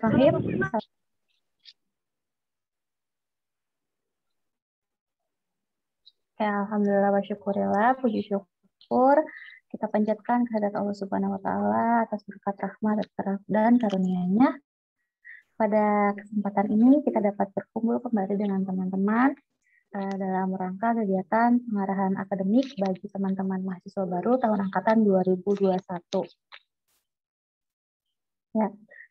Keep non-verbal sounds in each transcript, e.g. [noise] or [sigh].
Rahim. Ya, Alhamdulillah wa syukurillah, puji syukur kita panjatkan kehadirat Allah Subhanahu wa taala atas berkat rahmat dan karunia-Nya. Pada kesempatan ini kita dapat berkumpul kembali dengan teman-teman uh, dalam rangka kegiatan pengarahan akademik bagi teman-teman mahasiswa baru tahun angkatan 2021. Ya,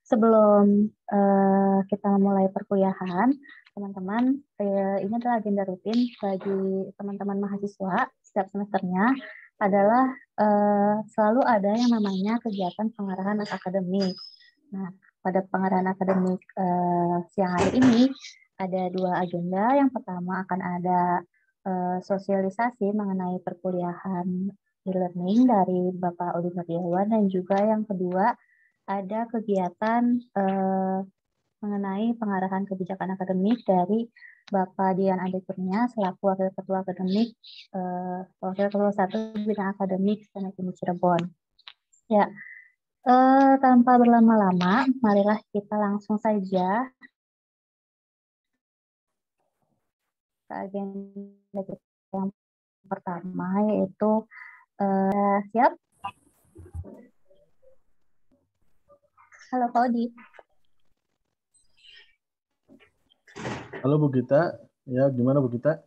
sebelum uh, kita mulai perkuliahan, teman-teman, eh, ini adalah agenda rutin bagi teman-teman mahasiswa setiap semesternya adalah eh, selalu ada yang namanya kegiatan pengarahan akademik. Nah, pada pengarahan akademik eh, siang hari ini ada dua agenda. Yang pertama akan ada eh, sosialisasi mengenai perkuliahan e-learning dari Bapak Udi Nuryawan dan juga yang kedua ada kegiatan eh, mengenai pengarahan kebijakan akademik dari Bapak Dian Ade selaku Wakil Ketua Akademik uh, Wakil Ketua Satu Bidang Akademik Senek Cirebon. Ya, uh, tanpa berlama-lama, marilah kita langsung saja ke agenda yang pertama yaitu uh, siap. Halo Pak Odi. Halo Bu Gita, ya gimana Bu Gita?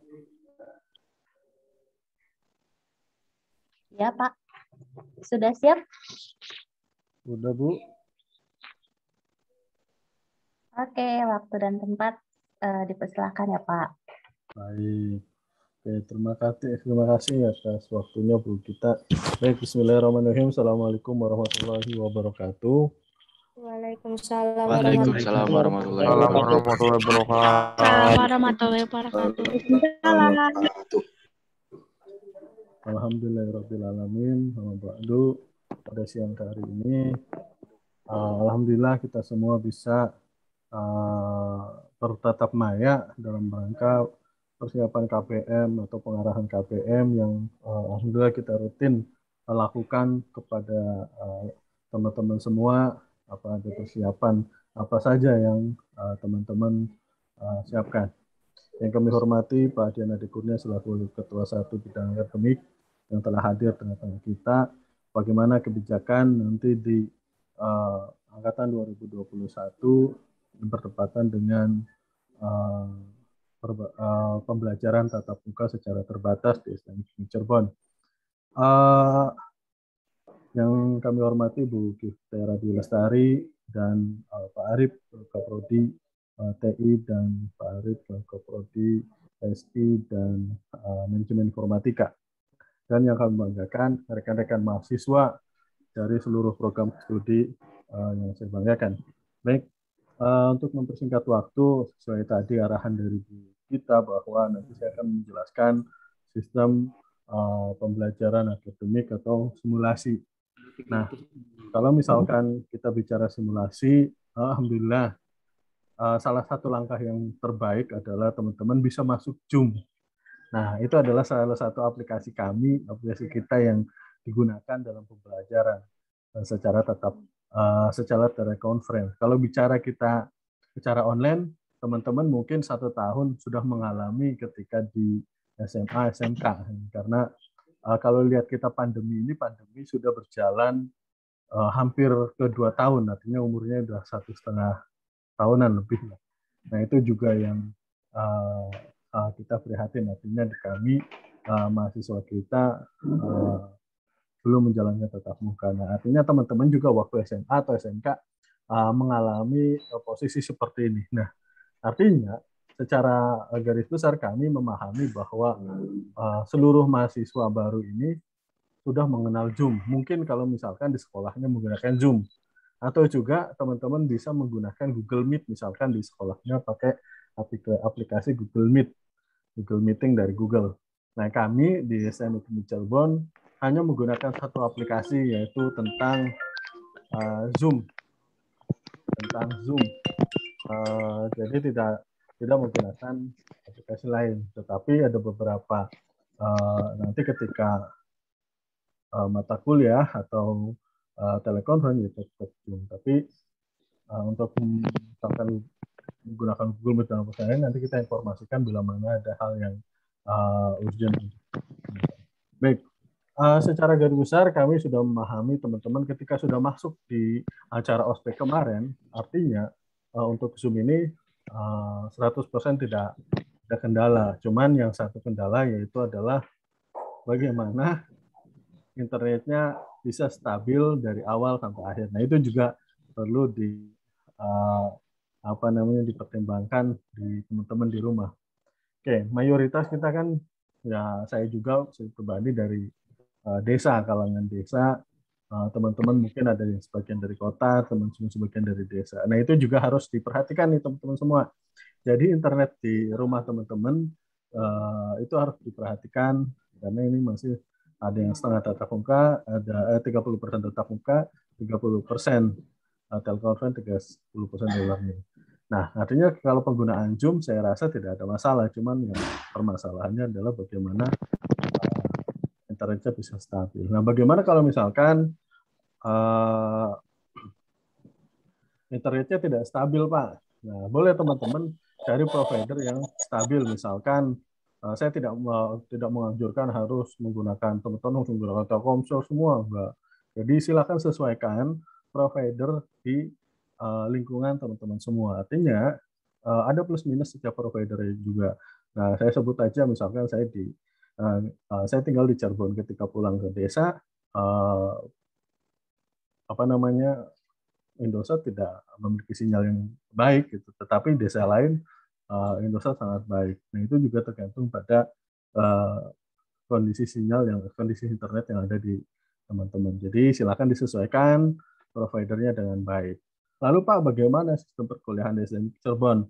Ya Pak, sudah siap? Sudah Bu. Oke, waktu dan tempat uh, dipersilakan ya Pak. Baik. Oke, terima kasih, terima kasih atas waktunya Bu Gita. Baik, Bismillahirrahmanirrahim. Assalamualaikum warahmatullahi wabarakatuh. Waalaikumsalam Waalaikumsalam warahmatullahi wabarakatuh. warahmatullahi wabarakatuh. Alhamdulillahirrahmanirrahim. Ba'du pada siang hari ini. Uh, Alhamdulillah kita semua bisa uh, bertatap maya dalam rangka persiapan KPM atau pengarahan KPM yang uh, Alhamdulillah kita rutin lakukan kepada teman-teman uh, semua apa ada persiapan apa saja yang uh, teman-teman uh, siapkan. Yang kami hormati Pak Diana Kurnia selaku Ketua Satu Bidang Akademik yang telah hadir tengah-tengah kita. Bagaimana kebijakan nanti di uh, angkatan 2021 yang bertepatan dengan uh, uh, pembelajaran tatap muka secara terbatas di STM Cirebon. Uh, yang kami hormati Bu Giftera Lestari dan uh, Pak Arif Kaprodi uh, TI dan Pak Arif Kaprodi SI dan uh, Manajemen Informatika. Dan yang kami banggakan rekan-rekan mahasiswa dari seluruh program studi uh, yang saya banggakan. Baik, uh, untuk mempersingkat waktu sesuai tadi arahan dari kita bahwa nanti saya akan menjelaskan sistem uh, pembelajaran akademik atau simulasi Nah, kalau misalkan kita bicara simulasi, alhamdulillah uh, salah satu langkah yang terbaik adalah teman-teman bisa masuk Zoom. Nah, itu adalah salah satu aplikasi kami, aplikasi kita yang digunakan dalam pembelajaran uh, secara tetap uh, secara telekonferensi. Kalau bicara kita secara online, teman-teman mungkin satu tahun sudah mengalami ketika di SMA, SMK karena uh, kalau lihat kita pandemi ini, pandemi sudah berjalan uh, hampir ke dua tahun, artinya umurnya sudah satu setengah tahunan lebih. Nah itu juga yang uh, uh, kita prihatin, artinya kami uh, mahasiswa kita uh, belum menjalankan tetap muka. Nah artinya teman-teman juga waktu SMA atau SMK uh, mengalami uh, posisi seperti ini. Nah artinya secara garis besar kami memahami bahwa uh, seluruh mahasiswa baru ini sudah mengenal Zoom. Mungkin kalau misalkan di sekolahnya menggunakan Zoom. Atau juga teman-teman bisa menggunakan Google Meet, misalkan di sekolahnya pakai aplikasi Google Meet, Google Meeting dari Google. Nah, kami di SMIT Cirebon hanya menggunakan satu aplikasi, yaitu tentang uh, Zoom. Tentang Zoom. Uh, jadi tidak tidak menggunakan aplikasi lain. Tetapi ada beberapa uh, nanti ketika uh, mata kuliah atau uh, telekonferensi ya tetap Zoom. Tapi uh, untuk misalkan menggunakan Google Meet dalam nanti kita informasikan bila mana ada hal yang uh, urgent. Baik, uh, secara garis besar kami sudah memahami teman-teman ketika sudah masuk di acara ospek kemarin, artinya uh, untuk Zoom ini uh, 100% tidak ada kendala. Cuman yang satu kendala yaitu adalah bagaimana internetnya bisa stabil dari awal sampai akhir. Nah itu juga perlu di uh, apa namanya dipertimbangkan di teman-teman di rumah. Oke, mayoritas kita kan ya saya juga saya pribadi dari uh, desa kalangan desa teman-teman mungkin ada yang sebagian dari kota teman-teman sebagian dari desa. Nah itu juga harus diperhatikan nih teman-teman semua. Jadi internet di rumah teman-teman uh, itu harus diperhatikan. Karena ini masih ada yang setengah tatap muka ada eh, 30% tatap muka 30% persen telekonferensi 30% persen learning Nah, artinya kalau penggunaan Zoom saya rasa tidak ada masalah, cuman yang permasalahannya adalah bagaimana uh, internetnya bisa stabil. Nah, bagaimana kalau misalkan uh, internetnya tidak stabil, Pak? Nah, boleh teman-teman cari provider yang stabil, misalkan uh, saya tidak uh, tidak menganjurkan harus menggunakan teman-teman harus menggunakan Telkomsel semua, enggak. Jadi silakan sesuaikan provider di uh, lingkungan teman-teman semua. Artinya uh, ada plus minus setiap provider juga. Nah, saya sebut aja misalkan saya di uh, uh, saya tinggal di Cirebon ketika pulang ke desa uh, apa namanya Indosat tidak memiliki sinyal yang baik gitu, tetapi desa lain uh, Indosat sangat baik. Nah, itu juga tergantung pada uh, kondisi sinyal yang kondisi internet yang ada di teman-teman. Jadi silakan disesuaikan providernya dengan baik. Lalu Pak, bagaimana sistem perkuliahan di Cirebon?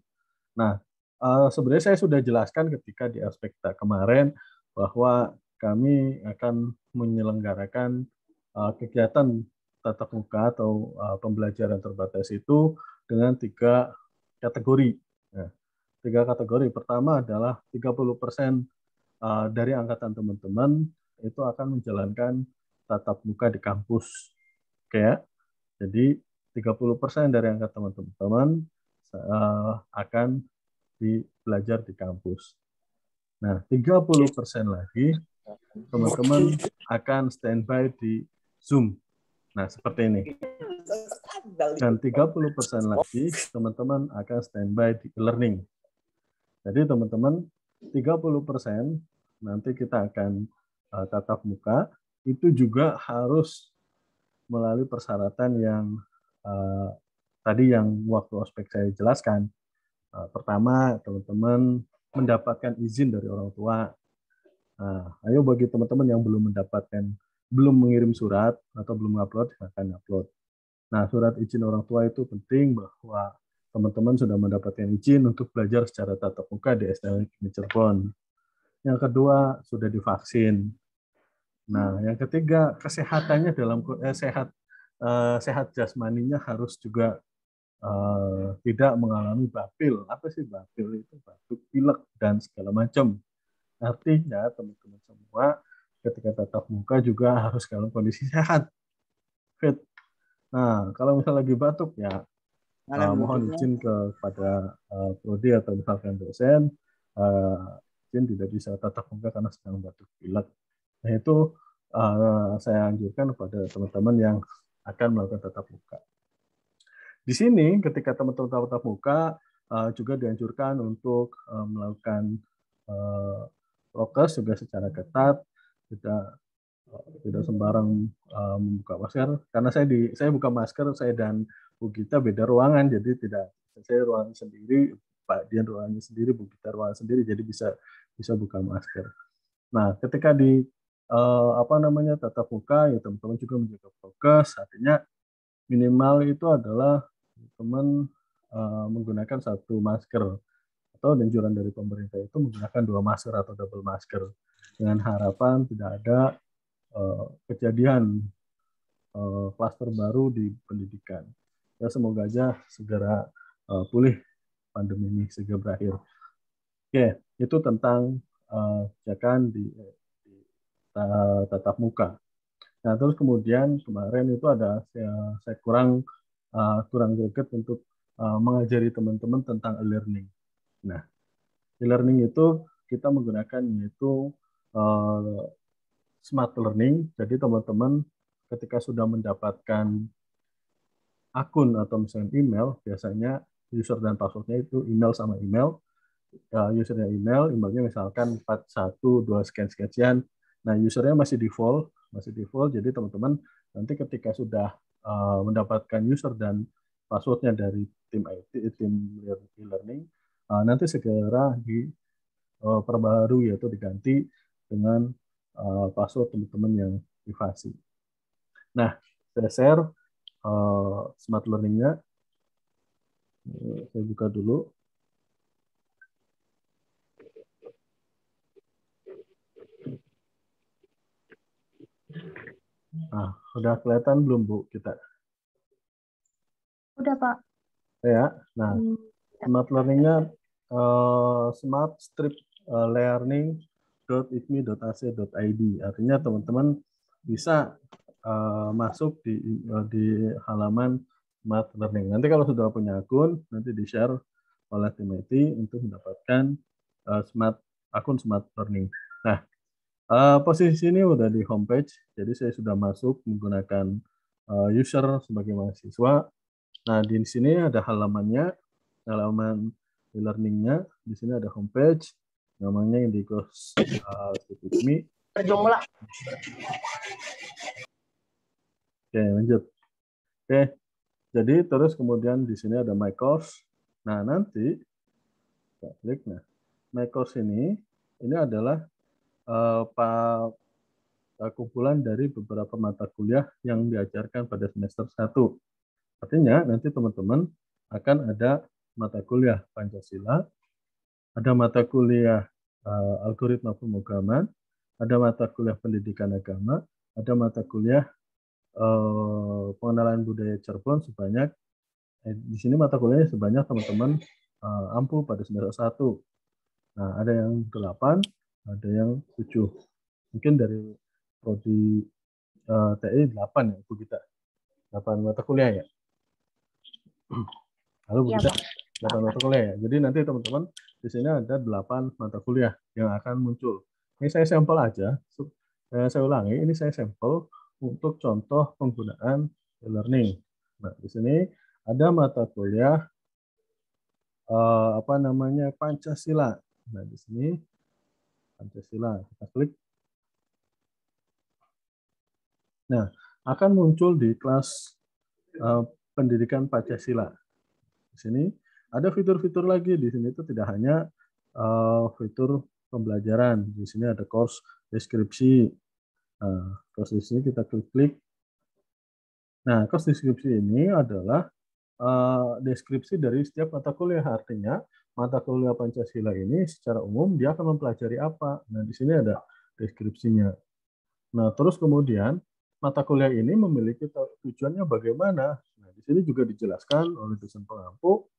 Nah, uh, sebenarnya saya sudah jelaskan ketika di aspek kemarin bahwa kami akan menyelenggarakan kegiatan tatap muka atau uh, pembelajaran terbatas itu dengan tiga kategori. Nah, tiga kategori. Pertama adalah 30% uh, dari angkatan teman-teman itu akan menjalankan tatap muka di kampus. Oke ya. Jadi 30% dari angka teman-teman uh, akan di, belajar di kampus. Nah, 30% lagi teman-teman akan standby di Zoom. Nah, seperti ini. Dan 30% lagi teman-teman akan standby di learning. Jadi teman-teman 30% nanti kita akan uh, tatap muka itu juga harus melalui persyaratan yang uh, tadi yang waktu ospek saya jelaskan. Uh, pertama, teman-teman mendapatkan izin dari orang tua. Nah, ayo bagi teman-teman yang belum mendapatkan, belum mengirim surat atau belum upload, akan upload. Nah, surat izin orang tua itu penting bahwa teman-teman sudah mendapatkan izin untuk belajar secara tatap muka di SDN Cirebon. Yang kedua, sudah divaksin. Nah, yang ketiga, kesehatannya dalam eh, sehat uh, sehat jasmaninya harus juga uh, tidak mengalami bapil. Apa sih bapil itu? Batuk, pilek, dan segala macam. Artinya teman-teman semua ketika tatap muka juga harus dalam kondisi [laughs] sehat, fit. Nah, kalau misalnya lagi batuk ya uh, mohon izin kepada uh, prodi atau misalkan dosen, uh, izin tidak bisa tatap muka karena sedang batuk pilek. Nah itu uh, saya anjurkan kepada teman-teman yang akan melakukan tatap muka. Di sini ketika teman-teman tatap muka uh, juga dianjurkan untuk uh, melakukan uh, prokes juga secara ketat, tidak uh, tidak sembarang uh, membuka masker. Karena saya di saya buka masker saya dan Bu Gita beda ruangan. Jadi tidak saya ruangan sendiri Pak Dian ruangannya sendiri Bu Gita ruangan sendiri. Jadi bisa bisa buka masker. Nah ketika di uh, apa namanya tatap muka ya teman-teman juga menjaga prokes. Artinya minimal itu adalah teman uh, menggunakan satu masker. Atau anjuran dari pemerintah itu menggunakan dua masker atau double masker dengan harapan tidak ada uh, kejadian klaster uh, baru di pendidikan ya semoga aja segera uh, pulih pandemi ini segera berakhir oke itu tentang uh, di tatap muka. Nah, terus kemudian kemarin itu ada saya, saya kurang uh, kurang greget untuk uh, mengajari teman-teman tentang e-learning. Nah, e-learning itu kita menggunakan yaitu uh, smart learning. Jadi teman-teman ketika sudah mendapatkan akun atau misalnya email, biasanya user dan passwordnya itu email sama email. Uh, usernya email, emailnya misalkan 412 sekian sekian. Nah, usernya masih default, masih default. Jadi teman-teman nanti ketika sudah uh, mendapatkan user dan passwordnya dari tim IT, tim e-learning, nanti segera di perbaharui atau diganti dengan uh, password teman-teman yang privasi. Nah, saya share uh, smart learning-nya. Saya buka dulu. Nah, udah kelihatan belum Bu kita? Udah Pak. Ya, nah hmm. smart learning-nya uh, smart strip uh, learning www.ipmi.ac.id. Artinya teman-teman bisa uh, masuk di uh, di halaman Smart Learning. Nanti kalau sudah punya akun, nanti di-share oleh tim IT untuk mendapatkan uh, smart akun Smart Learning. Nah, uh, posisi ini udah di homepage, jadi saya sudah masuk menggunakan uh, user sebagai mahasiswa. Nah, di sini ada halamannya, halaman e-learningnya. Di sini ada homepage namanya Indigo uh, Me. Berjumlah. Oke, lanjut. Oke, jadi terus kemudian di sini ada My Course. Nah, nanti kita klik. Nah, My Course ini, ini adalah uh, pak kumpulan dari beberapa mata kuliah yang diajarkan pada semester 1. Artinya nanti teman-teman akan ada mata kuliah Pancasila, ada mata kuliah uh, algoritma pemrograman, ada mata kuliah pendidikan agama, ada mata kuliah uh, pengenalan budaya Cirebon sebanyak eh, di sini mata kuliahnya sebanyak teman-teman uh, ampuh pada semester 1. Nah, ada yang 8, ada yang 7. Mungkin dari prodi uh, TI 8 ya Bu kita 8 mata kuliah ya. [clears throat] Halo Bu ya, Gita. Pak. 8 mata kuliah ya. Jadi nanti teman-teman di sini ada 8 mata kuliah yang akan muncul. Ini saya sampel aja. Eh, saya ulangi, ini saya sampel untuk contoh penggunaan e-learning. Nah, di sini ada mata kuliah eh, apa namanya Pancasila. Nah, di sini Pancasila. Kita klik. Nah, akan muncul di kelas uh, pendidikan Pancasila. Di sini ada fitur-fitur lagi di sini itu tidak hanya uh, fitur pembelajaran. Di sini ada course deskripsi. Nah, course di kita klik-klik. Nah, course deskripsi ini adalah uh, deskripsi dari setiap mata kuliah. Artinya, mata kuliah Pancasila ini secara umum dia akan mempelajari apa. Nah, di sini ada deskripsinya. Nah, terus kemudian mata kuliah ini memiliki tujuannya bagaimana. Nah, di sini juga dijelaskan oleh dosen pengampu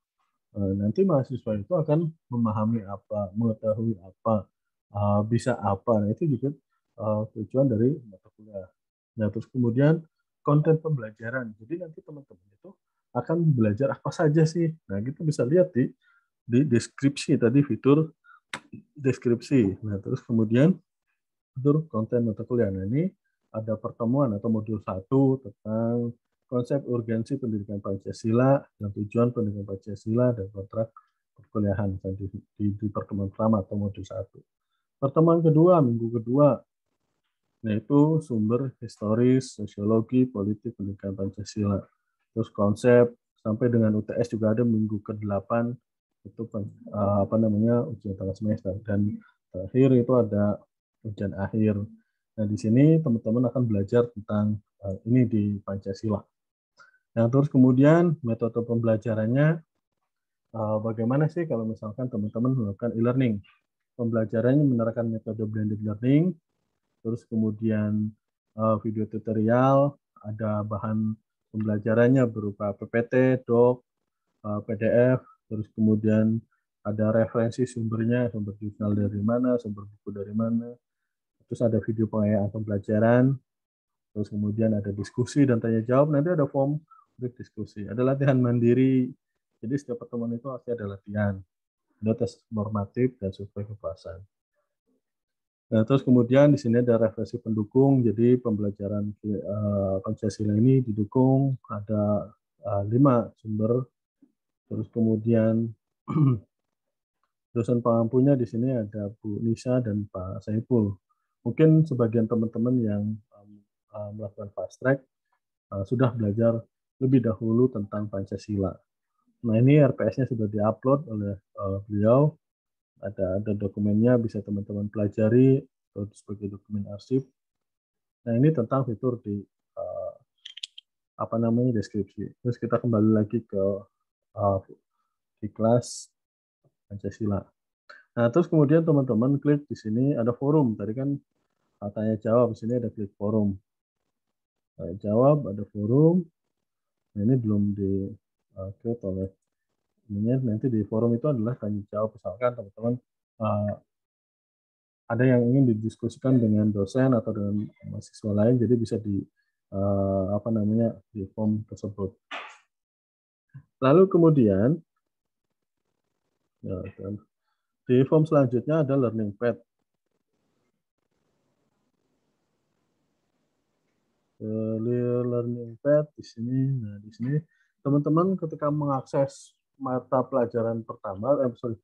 nanti mahasiswa itu akan memahami apa, mengetahui apa, eh, bisa apa. Nah, itu juga eh, tujuan dari mata kuliah. Nah, terus kemudian konten pembelajaran. Jadi nanti teman-teman itu akan belajar apa saja sih. Nah, kita bisa lihat di di deskripsi tadi fitur deskripsi. Nah, terus kemudian fitur konten mata kuliah. Nah, ini ada pertemuan atau modul satu tentang konsep urgensi pendidikan Pancasila dan tujuan pendidikan Pancasila dan kontrak perkuliahan di, di, di pertemuan pertama atau modul satu. Pertemuan kedua, minggu kedua, yaitu sumber historis, sosiologi, politik pendidikan Pancasila. Terus konsep sampai dengan UTS juga ada minggu ke-8 itu uh, apa namanya ujian tengah semester dan terakhir itu ada ujian akhir. Nah, di sini teman-teman akan belajar tentang uh, ini di Pancasila. Nah, terus kemudian metode pembelajarannya uh, bagaimana sih kalau misalkan teman-teman melakukan e-learning? Pembelajarannya menerapkan metode blended learning, terus kemudian uh, video tutorial, ada bahan pembelajarannya berupa PPT, doc, uh, PDF, terus kemudian ada referensi sumbernya, sumber jurnal dari mana, sumber buku dari mana, terus ada video pengayaan pembelajaran, terus kemudian ada diskusi dan tanya jawab, nanti ada form untuk diskusi. Ada latihan mandiri Jadi setiap pertemuan itu pasti ada latihan, ada tes normatif dan survei kepuasan. Nah, terus kemudian di sini ada refleksi pendukung. Jadi pembelajaran uh, ini didukung ada uh, lima sumber. Terus kemudian [clears throat] dosen pengampunya di sini ada Bu Nisa dan Pak Saiful. Mungkin sebagian teman-teman yang uh, melakukan fast track sudah belajar lebih dahulu tentang Pancasila. Nah ini RPS-nya sudah diupload oleh uh, beliau ada ada dokumennya bisa teman-teman pelajari atau sebagai dokumen arsip. Nah ini tentang fitur di uh, apa namanya deskripsi. Terus kita kembali lagi ke uh, di kelas Pancasila. Nah terus kemudian teman-teman klik di sini ada forum. Tadi kan tanya jawab di sini ada klik forum. Tanya jawab ada forum. Nah, ini belum di uh, oleh ini nanti di forum itu adalah tanya jawab. Misalkan teman-teman uh, ada yang ingin didiskusikan dengan dosen atau dengan mahasiswa lain jadi bisa di uh, apa namanya di form tersebut. Lalu kemudian ya, di form selanjutnya ada learning pad learning pad di sini nah di sini teman-teman ketika mengakses mata pelajaran pertama, eh, sorry,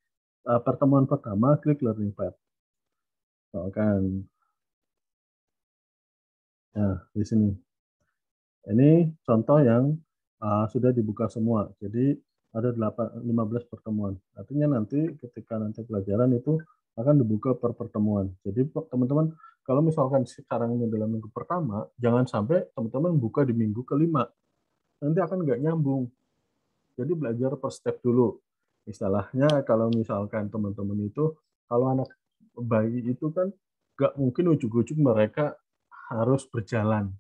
uh, pertemuan pertama, klik Learning Pad. Misalkan, nah di sini. Ini contoh yang uh, sudah dibuka semua. Jadi ada 8, 15 pertemuan. Artinya nanti ketika nanti pelajaran itu akan dibuka per pertemuan. Jadi teman-teman kalau misalkan sekarang ini dalam minggu pertama, jangan sampai teman-teman buka di minggu kelima. Nanti akan nggak nyambung. Jadi belajar per step dulu. Istilahnya kalau misalkan teman-teman itu, kalau anak bayi itu kan nggak mungkin ujuk-ujuk mereka harus berjalan.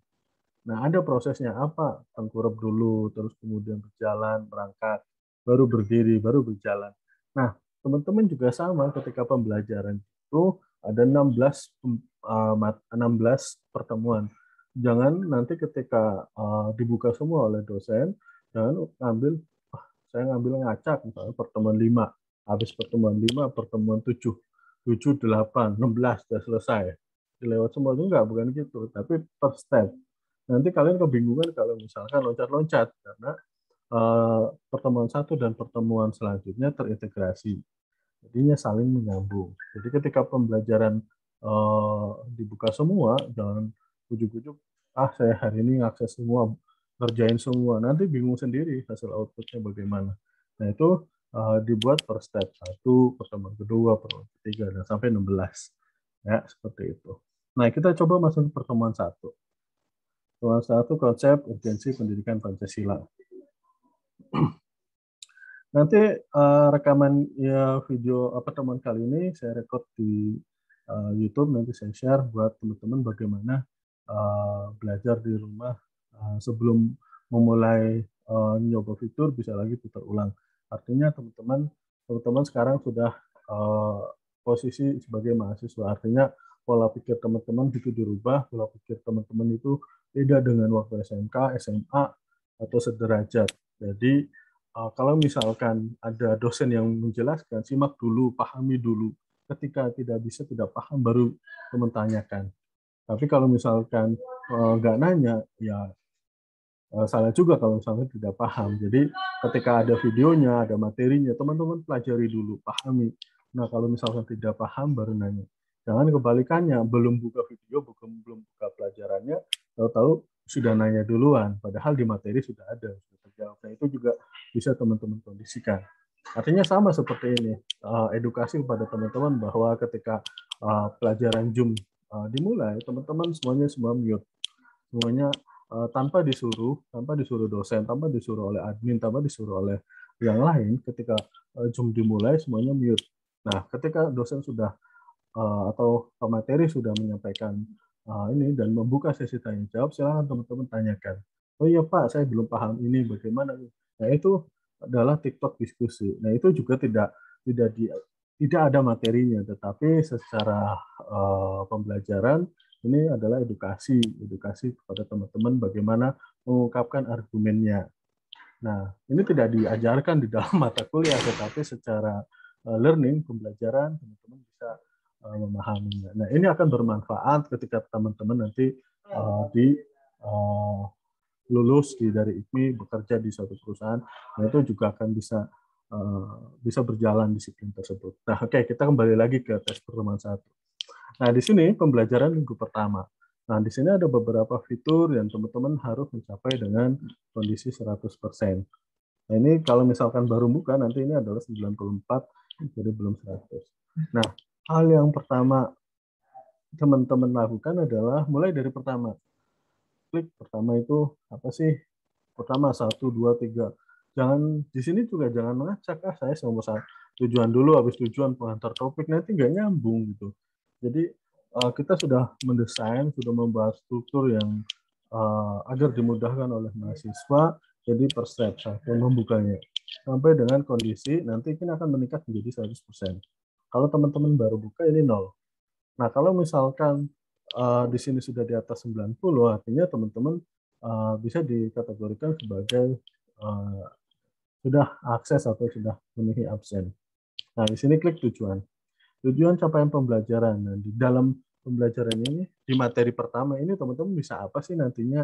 Nah, ada prosesnya apa? Tengkurap dulu, terus kemudian berjalan, berangkat, baru berdiri, baru berjalan. Nah, teman-teman juga sama ketika pembelajaran itu ada 16 16 pertemuan. Jangan nanti ketika uh, dibuka semua oleh dosen, jangan ambil saya ngambil ngacak misalnya pertemuan 5 habis pertemuan 5 pertemuan 7 7 8 16 sudah selesai. Dilewat semua itu enggak bukan gitu. Tapi per step. Nanti kalian kebingungan kalau misalkan loncat-loncat karena uh, pertemuan satu dan pertemuan selanjutnya terintegrasi jadinya saling menyambung. Jadi ketika pembelajaran uh, dibuka semua jangan ujuk-ujuk ah saya hari ini ngakses semua ngerjain semua. Nanti bingung sendiri hasil outputnya bagaimana. Nah itu uh, dibuat per step satu pertemuan kedua pertemuan ketiga dan sampai 16 ya seperti itu. Nah kita coba masuk ke pertemuan satu. Pertemuan satu konsep urgensi pendidikan pancasila nanti uh, rekaman ya video uh, pertemuan kali ini saya record di uh, YouTube nanti saya share buat teman-teman bagaimana uh, belajar di rumah Eh, sebelum memulai uh, nyoba fitur bisa lagi putar ulang. Artinya teman-teman teman-teman sekarang sudah uh, posisi sebagai mahasiswa. Artinya pola pikir teman-teman itu dirubah, pola pikir teman-teman itu beda dengan waktu SMK, SMA atau sederajat. Jadi uh, kalau misalkan ada dosen yang menjelaskan, simak dulu, pahami dulu. Ketika tidak bisa, tidak paham, baru teman. Tapi kalau misalkan nggak uh, nanya, ya Eh, salah juga kalau misalnya tidak paham. Jadi ketika ada videonya, ada materinya, teman-teman pelajari dulu, pahami. Nah kalau misalkan tidak paham baru nanya. Jangan kebalikannya, belum buka video, belum belum buka pelajarannya, tahu-tahu sudah nanya duluan, padahal di materi sudah ada, sudah terjawab. Nah itu juga bisa teman-teman kondisikan. Artinya sama seperti ini, eh, edukasi kepada teman-teman bahwa ketika eh, pelajaran Zoom dimulai, teman-teman semuanya semua mute, semuanya Eh, tanpa disuruh, tanpa disuruh dosen, tanpa disuruh oleh admin, tanpa disuruh oleh yang lain, ketika Zoom dimulai semuanya mute. Nah, ketika dosen sudah atau pemateri sudah menyampaikan uh, ini dan membuka sesi tanya jawab, silakan teman-teman tanyakan. Oh iya Pak, saya belum paham ini bagaimana. Nah itu adalah TikTok diskusi. Nah itu juga tidak tidak di tidak ada materinya, tetapi secara uh, pembelajaran ini adalah edukasi, edukasi kepada teman-teman bagaimana mengungkapkan argumennya. Nah, ini tidak diajarkan di dalam [laughs] mata kuliah, tetapi secara uh, learning, pembelajaran, teman-teman bisa uh, memahaminya. Nah, ini akan bermanfaat ketika teman-teman nanti uh, di uh, lulus di dari IPMI bekerja di suatu perusahaan, nah itu juga akan bisa uh, bisa berjalan disiplin tersebut. Nah, oke, okay, kita kembali lagi ke tes pertemuan satu. Nah, di sini pembelajaran minggu pertama. Nah, di sini ada beberapa fitur yang teman-teman harus mencapai dengan kondisi 100%. Nah, ini kalau misalkan baru buka, nanti ini adalah 94, jadi belum 100. Nah, hal yang pertama teman-teman lakukan adalah mulai dari pertama. Klik pertama itu apa sih? Pertama, satu, dua, tiga. Jangan, di sini juga jangan mengacak, ah saya nomor satu. Tujuan dulu, habis tujuan pengantar topik, nanti nggak nyambung gitu. Jadi uh, kita sudah mendesain, sudah membahas struktur yang uh, agar dimudahkan oleh mahasiswa, jadi per step membukanya. Sampai dengan kondisi nanti ini akan meningkat menjadi 100%. Kalau teman-teman baru buka ini nol. Nah, kalau misalkan uh, di sini sudah di atas 90, artinya teman-teman uh, bisa dikategorikan sebagai uh, sudah akses atau sudah memenuhi absen. Nah, di sini klik tujuan. Tujuan capaian pembelajaran. Nah, di dalam pembelajaran ini, di materi pertama ini teman-teman bisa apa sih nantinya?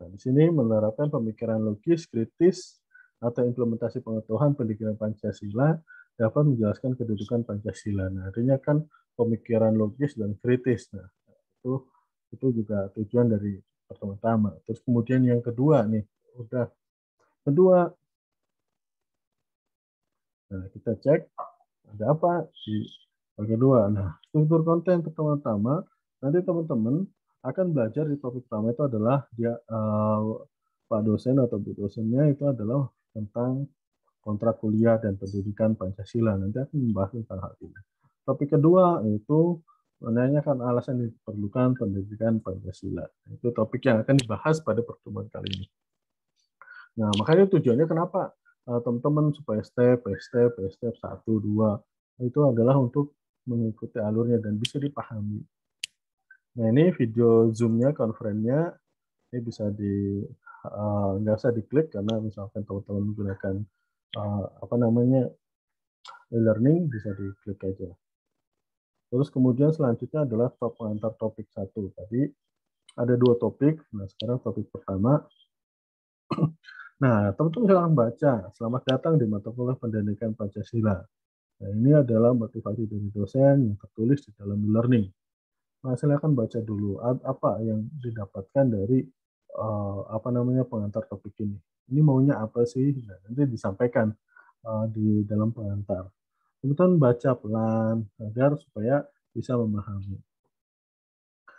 Nah, di sini menerapkan pemikiran logis, kritis, atau implementasi pengetahuan pendidikan Pancasila dapat menjelaskan kedudukan Pancasila. Nah, artinya kan pemikiran logis dan kritis. Nah, itu itu juga tujuan dari pertama-tama. Terus kemudian yang kedua nih, udah kedua. Nah, kita cek ada apa di bagian dua. Nah, struktur konten pertama-tama nanti teman-teman akan belajar di topik pertama itu adalah dia uh, Pak dosen atau Bu dosennya itu adalah tentang kontrak kuliah dan pendidikan Pancasila. Nanti akan membahas tentang hal ini. Topik kedua itu menanyakan alasan yang diperlukan pendidikan Pancasila. Itu topik yang akan dibahas pada pertemuan kali ini. Nah, makanya tujuannya kenapa Eh, teman-teman supaya step step step satu dua itu adalah untuk mengikuti alurnya dan bisa dipahami. Nah ini video zoomnya konferennya ini bisa di uh, nggak usah diklik karena misalkan teman-teman menggunakan uh, apa namanya e-learning bisa diklik aja. Terus kemudian selanjutnya adalah top pengantar topik satu. Tadi ada dua topik. Nah sekarang topik pertama [clears throat] Nah, teman-teman silahkan baca. Selamat datang di mata kuliah pendidikan Pancasila. Nah, ini adalah motivasi dari dosen yang tertulis di dalam learning. Nah, silahkan baca dulu apa yang didapatkan dari uh, apa namanya pengantar topik ini. Ini maunya apa sih? Nah, nanti disampaikan uh, di dalam pengantar. Teman-teman baca pelan agar supaya bisa memahami.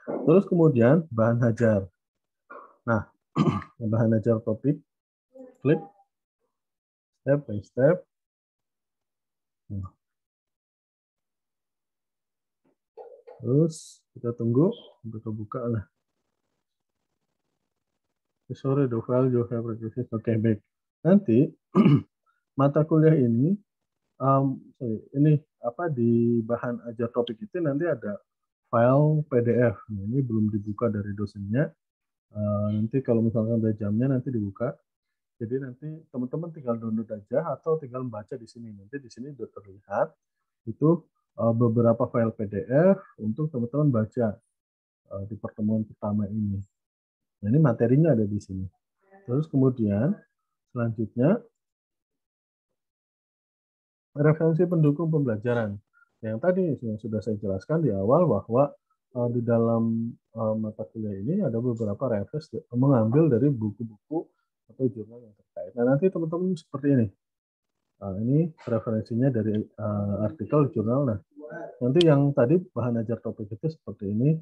Terus kemudian bahan hajar. Nah, [clears throat] bahan hajar topik klik step by step. Terus kita tunggu kebuka lah. Sorry, file you have Oke, okay, baik. Nanti [clears throat] mata kuliah ini, um, sorry, ini apa di bahan ajar topik itu nanti ada file PDF. Nah, ini belum dibuka dari dosennya. Uh, nanti kalau misalkan ada jamnya nanti dibuka. Jadi nanti teman-teman tinggal download aja atau tinggal membaca di sini. Nanti di sini sudah terlihat itu uh, beberapa file PDF untuk teman-teman baca uh, di pertemuan pertama ini. Nah, ini materinya ada di sini. Terus kemudian selanjutnya referensi pendukung pembelajaran. Yang tadi yang sudah saya jelaskan di awal bahwa uh, di dalam uh, mata kuliah ini ada beberapa referensi mengambil dari buku-buku atau jurnal yang terkait. Nah, nanti teman-teman seperti ini. Nah, ini referensinya dari uh, artikel jurnal. Nah, nanti yang tadi bahan ajar topik itu seperti ini.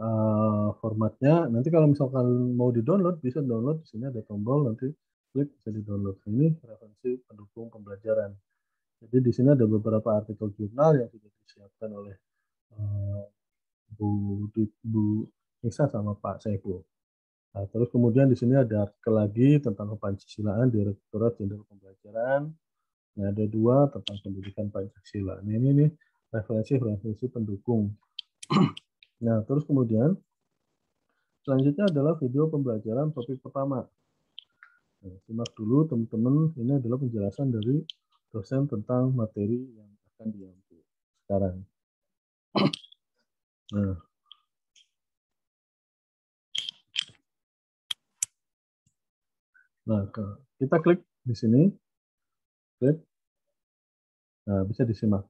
Uh, formatnya nanti kalau misalkan mau di-download bisa download di sini ada tombol nanti klik bisa di-download. Ini referensi pendukung pembelajaran. Jadi di sini ada beberapa artikel jurnal yang sudah disiapkan oleh uh, Bu Bu Nisa sama Pak Saiful. Nah, terus kemudian di sini ada artikel lagi tentang Pancasilaan Direktorat Jenderal Pembelajaran. Nah, ada dua tentang pendidikan Pancasila. Nah, ini nih referensi-referensi pendukung. [clears throat] nah, terus kemudian selanjutnya adalah video pembelajaran topik pertama. Nah, simak dulu teman-teman, ini adalah penjelasan dari dosen tentang materi yang akan diambil sekarang. [clears throat] Nah, nah kita klik di sini, klik, nah bisa disimak.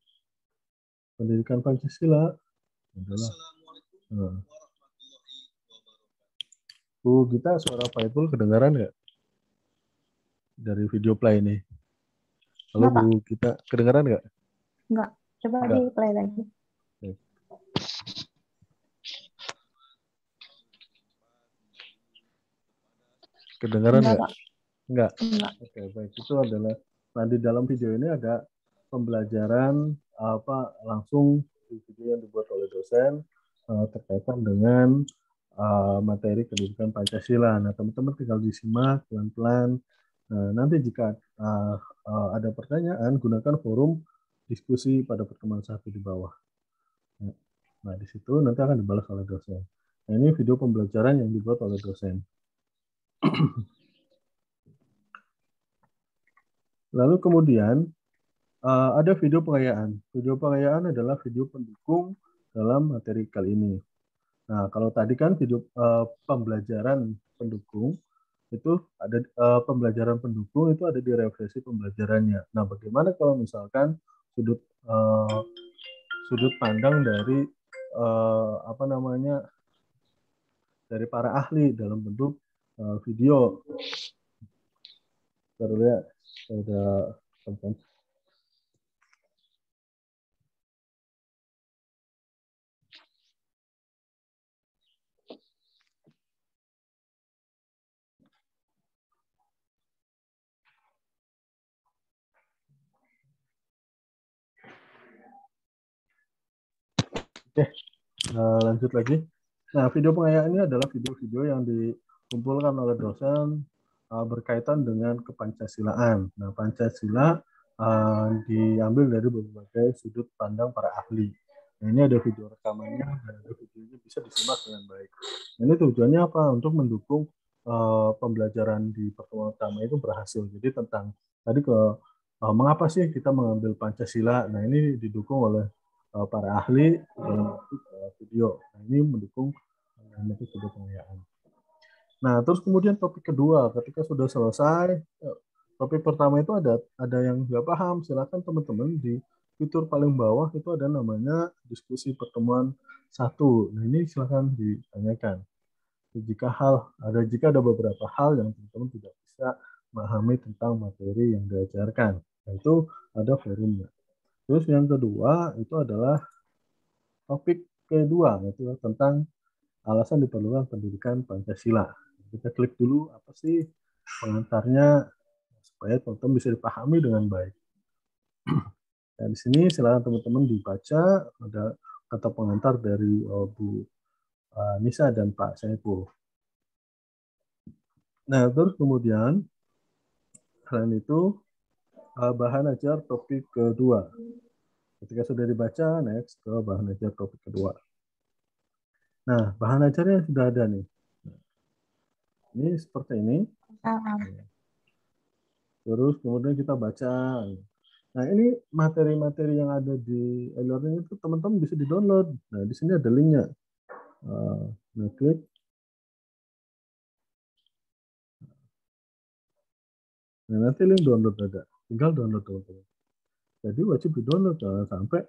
Pendidikan Pancasila adalah nah. Bu kita suara Pak Ipul kedengaran nggak? Dari video play ini. Halo? Bu, kita kedengaran nggak? Enggak. Coba di play lagi. Kedengaran nggak? Pak. Enggak. Enggak. Oke, baik. Itu adalah nah di dalam video ini ada pembelajaran apa langsung di video yang dibuat oleh dosen eh, terkaitan dengan eh, materi pendidikan Pancasila. Nah, teman-teman tinggal disimak pelan-pelan. Nah, nanti jika eh, eh, ada pertanyaan, gunakan forum diskusi pada pertemuan satu di bawah. Nah, di situ nanti akan dibalas oleh dosen. Nah, ini video pembelajaran yang dibuat oleh dosen. [clears throat] Lalu kemudian uh, ada video pengayaan. Video pengayaan adalah video pendukung dalam materi kali ini. Nah, kalau tadi kan video uh, pembelajaran pendukung itu ada uh, pembelajaran pendukung itu ada di referensi pembelajarannya. Nah, bagaimana kalau misalkan sudut uh, sudut pandang dari uh, apa namanya dari para ahli dalam bentuk uh, video. Baru lihat ada Oke, nah, lanjut lagi. Nah, video pengayaan ini adalah video-video yang dikumpulkan oleh dosen uh, berkaitan dengan kepancasilaan. Nah, Pancasila uh, diambil dari berbagai sudut pandang para ahli. Nah, ini ada video rekamannya dan ada videonya bisa disimak dengan baik. Nah, ini tujuannya apa? Untuk mendukung uh, pembelajaran di pertemuan pertama itu berhasil. Jadi tentang tadi ke uh, mengapa sih kita mengambil Pancasila? Nah, ini didukung oleh uh, para ahli dalam uh, video. Nah, ini mendukung video pengayaan. Nah, terus kemudian topik kedua, ketika sudah selesai, topik pertama itu ada ada yang nggak paham, silakan teman-teman di fitur paling bawah itu ada namanya diskusi pertemuan satu. Nah, ini silakan ditanyakan. Jika hal ada jika ada beberapa hal yang teman-teman tidak bisa memahami tentang materi yang diajarkan, nah, itu ada forumnya. Terus yang kedua itu adalah topik kedua, yaitu tentang alasan diperlukan pendidikan Pancasila kita klik dulu apa sih pengantarnya supaya teman-teman bisa dipahami dengan baik. [clears throat] Nah, di sini silakan teman-teman dibaca ada kata pengantar dari uh, Bu uh, Nisa dan Pak Saiful. Nah, terus kemudian selain itu bahan ajar topik kedua. Ketika sudah dibaca, next ke bahan ajar topik kedua. Nah, bahan ajarnya sudah ada nih. Ini seperti ini. Terus kemudian kita baca. Nah ini materi-materi yang ada di e-learning itu teman-teman bisa di-download. Nah di sini ada linknya. Nah klik. Nah nanti link download ada. Tinggal download teman-teman. Jadi wajib di-download jangan sampai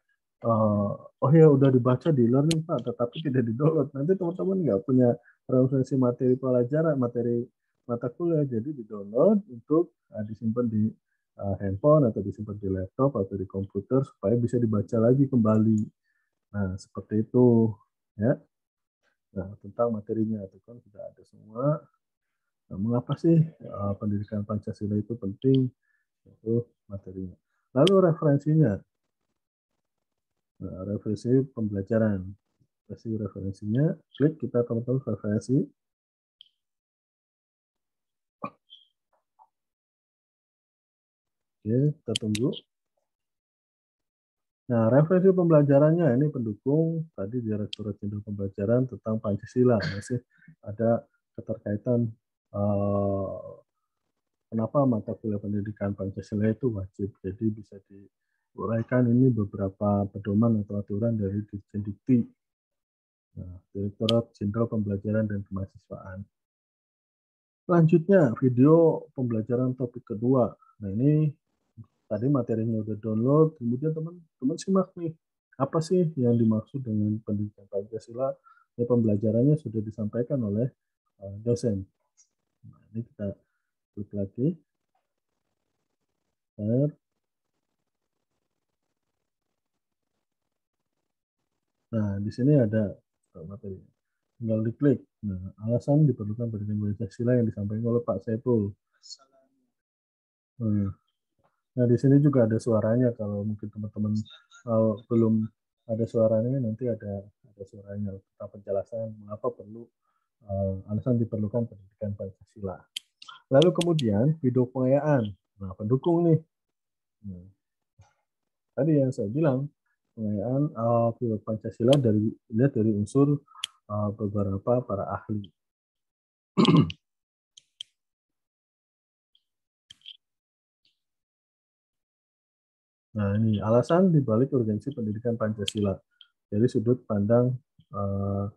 uh, oh ya udah dibaca di learning pak, tetapi tidak di-download. Nanti teman-teman nggak punya referensi materi pelajaran, materi mata kuliah, jadi di-download untuk uh, disimpan di uh, handphone atau disimpan di laptop atau di komputer supaya bisa dibaca lagi kembali. Nah, seperti itu ya. Nah, tentang materinya itu kan sudah ada semua. Nah, mengapa sih uh, pendidikan Pancasila itu penting? Itu materinya. Lalu referensinya. Nah, referensi pembelajaran. Referensi referensinya, klik kita teman-teman referensi. Oke, kita tunggu. Nah, referensi pembelajarannya ini pendukung tadi Direktorat Jenderal Pembelajaran tentang Pancasila. Masih ada keterkaitan uh, kenapa mata kuliah pendidikan Pancasila itu wajib. Jadi bisa diuraikan ini beberapa pedoman atau aturan dari Dirjen Dikti, nah, Direktorat Jenderal Pembelajaran dan Kemahasiswaan. Selanjutnya, video pembelajaran topik kedua. Nah, ini tadi materinya udah download, kemudian teman-teman simak nih, apa sih yang dimaksud dengan pendidikan Pancasila? Ya, pembelajarannya sudah disampaikan oleh uh, dosen. Nah, ini kita klik lagi. Share. Nah, di sini ada materi. Tinggal diklik. Nah, alasan diperlukan pendidikan Pancasila yang disampaikan oleh Pak Saiful. Hmm. Nah, di sini juga ada suaranya kalau mungkin teman-teman uh, belum ada suaranya nanti ada ada suaranya tentang penjelasan mengapa perlu uh, alasan diperlukan pendidikan Pancasila. Lalu kemudian video pengayaan. Nah, pendukung nih. Nah, tadi yang saya bilang pengayaan uh, Pancasila dari lihat dari unsur uh, beberapa para ahli. [clears throat] Nah, ini alasan dibalik urgensi pendidikan Pancasila dari sudut pandang uh,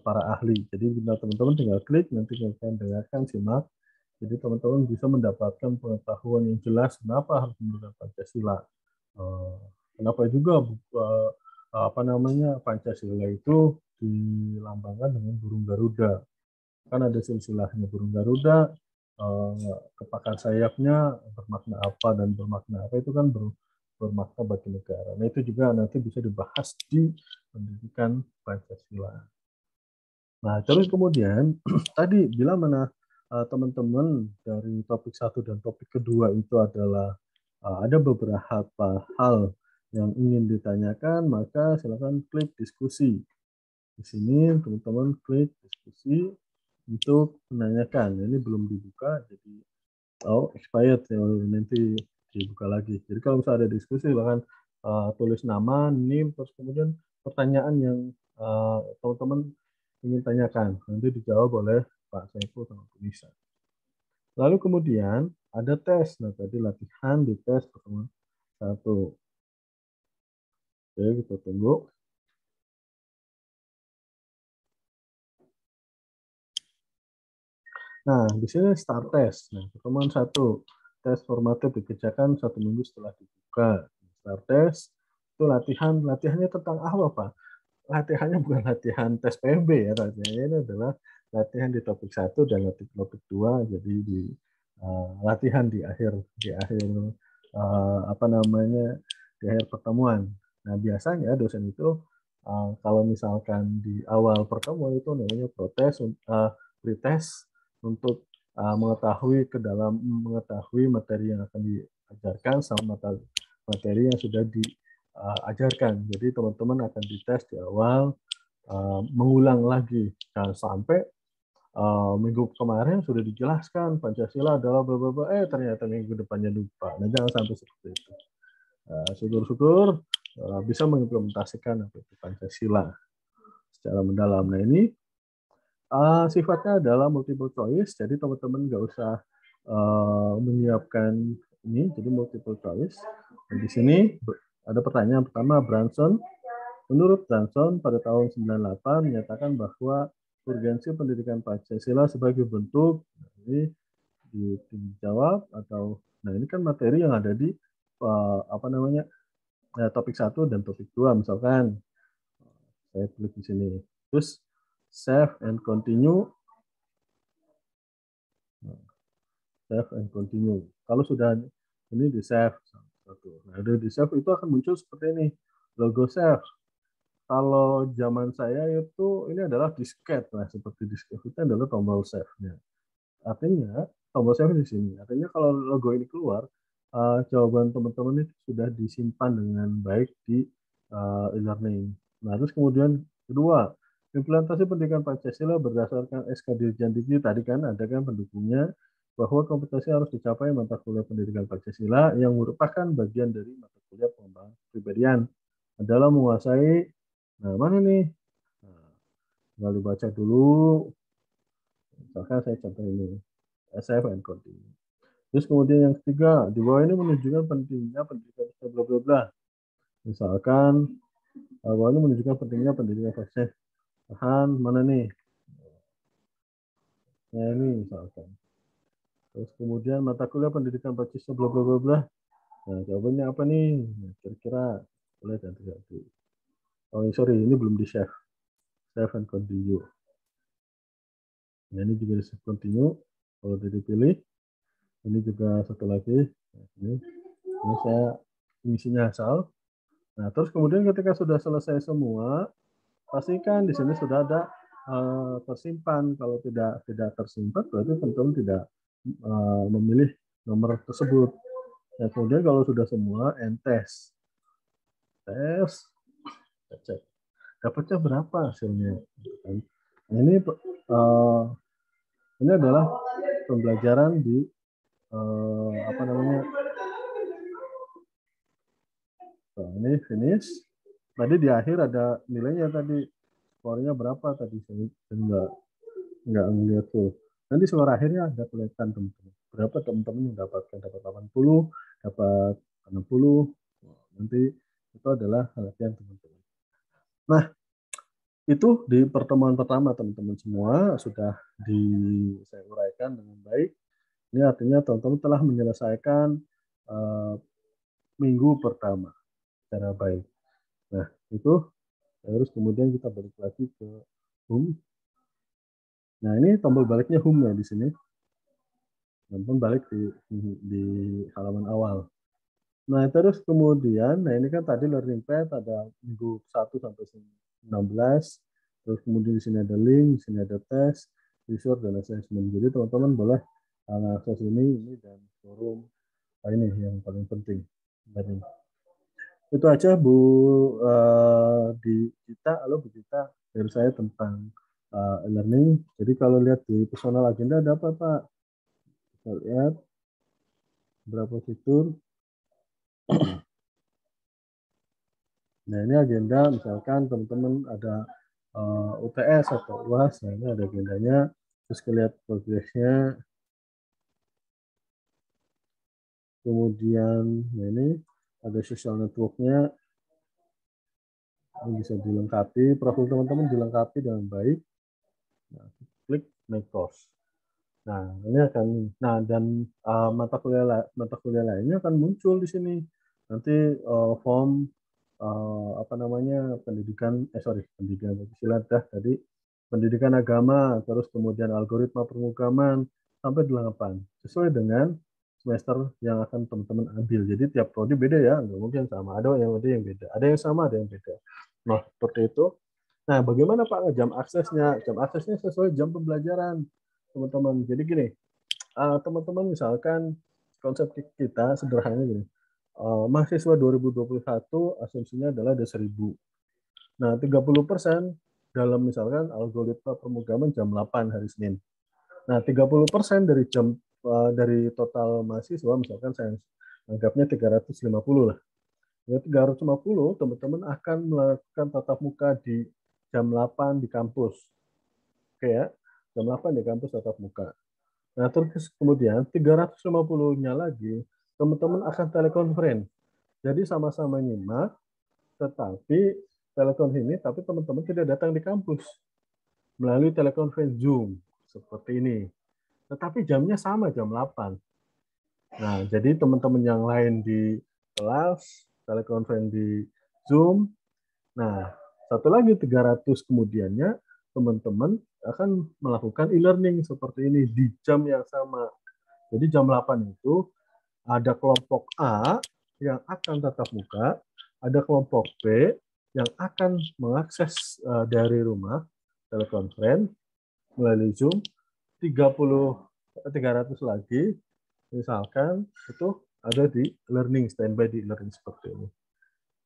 para ahli. Jadi teman-teman tinggal klik, nanti kalian dengarkan, simak. Jadi teman-teman bisa mendapatkan pengetahuan yang jelas kenapa harus menggunakan Pancasila. Uh, kenapa juga uh, apa namanya Pancasila itu dilambangkan dengan burung Garuda. Kan ada silsilahnya burung Garuda, uh, kepakan sayapnya bermakna apa dan bermakna apa itu kan ber, bermakna bagi negara. Nah itu juga nanti bisa dibahas di pendidikan Pancasila. Nah terus kemudian [clears throat] tadi bila mana eh, teman-teman dari topik satu dan topik kedua itu adalah uh, ada beberapa hal yang ingin ditanyakan, maka silakan klik diskusi. Di sini teman-teman klik diskusi untuk menanyakan. Ini belum dibuka, jadi oh expired ya nanti dibuka lagi. Jadi kalau misalnya ada diskusi, silahkan uh, tulis nama, NIM, terus kemudian pertanyaan yang uh, teman-teman ingin tanyakan. Nanti dijawab oleh Pak Saiful sama Bu. Lalu kemudian ada tes. Nah, tadi latihan di tes pertemuan satu. Oke, kita tunggu. Nah, di sini start test. Nah, pertemuan satu tes formatif dikerjakan satu minggu setelah dibuka. Start test itu latihan, latihannya tentang apa Pak? Latihannya bukan latihan tes PMB ya, latihannya ini adalah latihan di topik satu dan topik topik dua, jadi di uh, latihan di akhir di akhir uh, apa namanya di akhir pertemuan. Nah biasanya dosen itu uh, kalau misalkan di awal pertemuan itu namanya protes, uh, pretest untuk uh, mengetahui ke dalam mengetahui materi yang akan diajarkan sama materi yang sudah diajarkan. Jadi teman-teman akan dites di awal, uh, mengulang lagi dan sampai uh, minggu kemarin sudah dijelaskan Pancasila adalah beberapa eh ternyata minggu depannya lupa. Nah jangan sampai seperti itu. syukur-syukur uh, bisa mengimplementasikan apa itu Pancasila secara mendalam. Nah ini uh, sifatnya adalah multiple choice, jadi teman-teman nggak usah uh, menyiapkan ini, jadi multiple choice. Dan di sini ada pertanyaan pertama, Branson. Menurut Branson, pada tahun 98 menyatakan bahwa urgensi pendidikan Pancasila sebagai bentuk, ini dijawab atau, nah ini kan materi yang ada di uh, apa namanya ya, topik satu dan topik dua misalkan saya klik di sini. Terus save and continue. Save and continue. Kalau sudah ini di save satu. Nah, di save itu akan muncul seperti ini, logo save. Kalau zaman saya itu ini adalah disket nah seperti disket itu adalah tombol save-nya. Artinya tombol save di sini. Artinya kalau logo ini keluar, uh, jawaban teman-teman itu sudah disimpan dengan baik di uh, e-learning. Nah, terus kemudian kedua, Implementasi pendidikan Pancasila berdasarkan SK Dirjen Dikti tadi kan ada kan pendukungnya bahwa kompetensi harus dicapai mata kuliah pendidikan Pancasila yang merupakan bagian dari mata kuliah pengembangan kepribadian adalah menguasai nah mana nih nah, tinggal dibaca dulu misalkan saya contoh ini SF and continue Terus kemudian yang ketiga, di bawah ini menunjukkan pentingnya pendidikan bla bla bla. Misalkan bawah ini menunjukkan pentingnya pendidikan vaksin. Tahan mana nih? Nah ini misalkan. Terus kemudian mata kuliah pendidikan Pancasila bla bla bla bla. Nah jawabannya apa nih? Nah, kira-kira boleh dan tidak Oh sorry, ini belum di save. Save and continue. Nah ini juga di save continue. Kalau udah dipilih, ini juga satu lagi. Nah, ini, ini saya misinya asal. Nah terus kemudian ketika sudah selesai semua, pastikan di sini sudah ada uh, tersimpan. Kalau tidak tidak tersimpan, berarti teman-teman tidak uh, memilih nomor tersebut. Nah, kemudian kalau sudah semua, end test. Tes, cek. Dapatnya berapa hasilnya? Nah, ini uh, ini adalah pembelajaran di uh, apa namanya? Nah, ini finish. Tadi di akhir ada nilainya tadi skornya berapa tadi saya enggak enggak ngeliat tuh. Nanti skor akhirnya ada kelihatan teman-teman. Berapa teman-teman yang dapat 80, dapat 60. Nanti itu adalah latihan teman-teman. Nah, itu di pertemuan pertama teman-teman semua sudah di saya uraikan dengan baik. Ini artinya teman-teman telah menyelesaikan uh, minggu pertama secara baik. Nah, itu terus kemudian kita balik lagi ke home. Nah, ini tombol baliknya home ya di sini. Teman-teman balik di, di halaman awal. Nah, terus kemudian, nah ini kan tadi learning pad ada minggu 1 sampai 16, terus kemudian di sini ada link, di sini ada tes, research, dan assessment. Jadi teman-teman boleh akses ini, ini dan forum nah, ini yang paling penting. Tadi. Itu aja Bu uh, di kita, halo Bu kita dari saya tentang uh, learning. Jadi kalau lihat di personal agenda ada apa Pak? Kita lihat berapa fitur, [clears throat] Nah ini agenda misalkan teman-teman ada uh, eh, UTS atau UAS, nah ini ada agendanya, terus lihat progresnya. Kemudian nah ini ada social networknya, ini bisa dilengkapi, profil teman-teman dilengkapi dengan baik. Nah, klik make course. Nah, ini akan nah dan uh, mata kuliah mata kuliah lainnya akan muncul di sini nanti uh, form uh, apa namanya pendidikan eh sorry pendidikan silat dah tadi pendidikan agama terus kemudian algoritma pemrograman sampai delapan. Sesuai dengan semester yang akan teman-teman ambil. Jadi tiap prodi beda ya nggak mungkin sama. Ada yang ada yang beda. Ada yang sama ada yang beda. Nah seperti itu. Nah bagaimana pak jam aksesnya? Jam aksesnya sesuai jam pembelajaran teman-teman. Jadi gini uh, teman-teman misalkan konsep kita sederhana gini uh, mahasiswa 2021 asumsinya adalah ada 1000. Nah, 30% persen dalam misalkan algoritma pemrograman jam 8 hari Senin. Nah, 30% persen dari jam uh, dari total mahasiswa misalkan saya anggapnya 350 lah. Ya, 350 teman-teman akan melakukan tatap muka di jam 8 di kampus. Oke ya, jam 8 di kampus tatap muka. Nah, terus kemudian 350-nya lagi teman-teman akan telekonferensi. Jadi sama-sama nyimak, tetapi telepon ini, tapi teman-teman tidak datang di kampus melalui telekonferensi Zoom seperti ini. Tetapi jamnya sama jam 8. Nah, jadi teman-teman yang lain di kelas, telekonferensi di Zoom. Nah, satu lagi 300 kemudiannya teman-teman akan melakukan e-learning seperti ini di jam yang sama. Jadi jam 8 itu ada kelompok A yang akan tatap muka, ada kelompok B yang akan mengakses uh, dari rumah telekonferensi melalui Zoom 30 300 lagi misalkan itu ada di learning standby di learning seperti ini.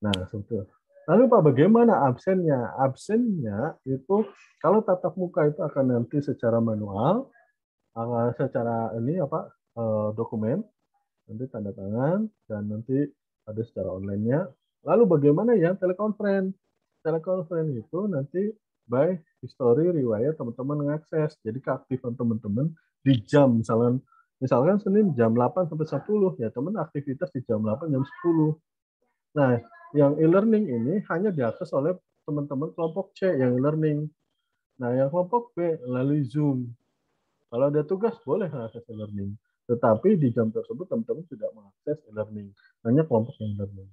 Nah, seperti Lalu Pak, bagaimana absennya? Absennya itu kalau tatap muka itu akan nanti secara manual, secara ini apa eh, dokumen, nanti tanda tangan dan nanti ada secara online-nya. Lalu bagaimana ya telekonferensi? Telekonferensi itu nanti by history riwayat teman-teman mengakses. Jadi keaktifan teman-teman di jam misalnya Misalkan Senin jam 8 sampai 10, ya teman aktivitas di jam 8 jam 10. Nah, yang e-learning ini hanya diakses oleh teman-teman kelompok C yang e-learning. Nah, yang kelompok B melalui Zoom. Kalau ada tugas, boleh akses e-learning. Tetapi di jam tersebut teman-teman tidak mengakses e-learning. Hanya kelompok yang e-learning.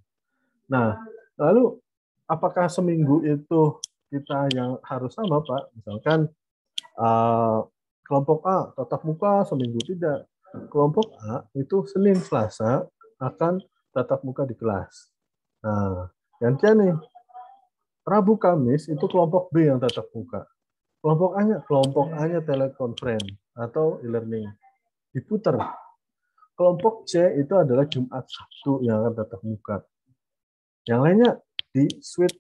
Nah, lalu apakah seminggu itu kita yang harus sama, Pak? Misalkan uh, kelompok A tatap muka seminggu tidak. Kelompok A itu Senin Selasa akan tatap muka di kelas. Nah, gantian nih. Rabu Kamis itu kelompok B yang tatap muka. Kelompok A-nya, kelompok A-nya telekonferensi atau e-learning. Diputar. Kelompok C itu adalah Jumat Sabtu yang akan tatap muka. Yang lainnya di suite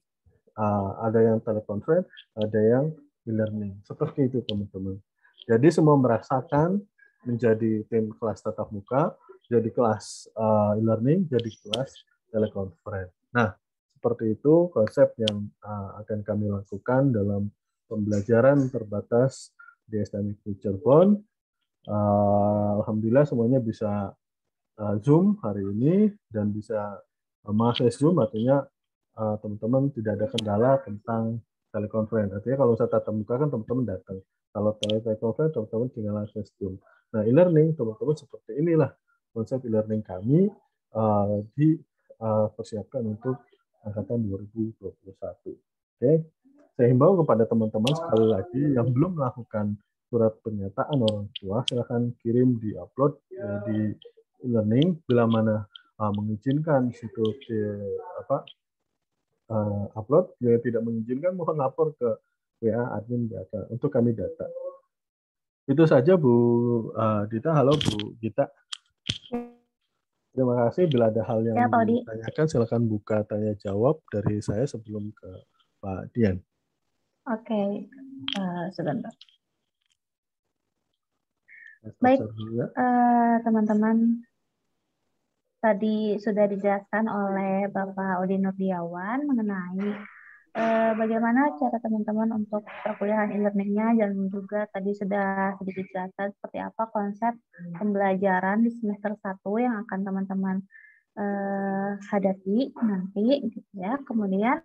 uh, ada yang telekonferensi, ada yang e-learning. Seperti itu teman-teman. Jadi semua merasakan menjadi tim kelas tatap muka, jadi kelas uh, e-learning, jadi kelas telekonferensi. Nah, seperti itu konsep yang uh, akan kami lakukan dalam pembelajaran terbatas di STM Future Bond. Uh, Alhamdulillah semuanya bisa uh, Zoom hari ini dan bisa uh, mengakses Zoom artinya teman-teman tidak ada kendala tentang telekonferensi. Artinya kalau saya tatap muka kan teman-teman datang. Kalau telekonferensi teman-teman tinggal akses Zoom. Nah, e-learning teman-teman seperti inilah konsep e-learning kami dipersiapkan uh, untuk angkatan 2021. Oke. Okay? Saya himbau kepada teman-teman sekali lagi yang belum melakukan surat pernyataan orang tua, silahkan kirim di upload ya, di e-learning bila mana uh, mengizinkan situ di, apa uh, upload, yang tidak mengizinkan mohon lapor ke WA admin data untuk kami data. Itu saja Bu uh, Dita. Halo Bu Gita. Terima kasih. Bila ada hal yang ya, ditanyakan, silakan buka tanya jawab dari saya sebelum ke Pak Dian. Oke, okay. uh, eh, sebentar. Baik, eh, teman-teman. Uh, tadi sudah dijelaskan oleh Bapak Odi Nurdiawan mengenai uh, bagaimana cara teman-teman untuk perkuliahan e-learningnya dan juga tadi sudah sedikit dijelaskan seperti apa konsep pembelajaran di semester 1 yang akan teman-teman uh, hadapi nanti gitu ya. Kemudian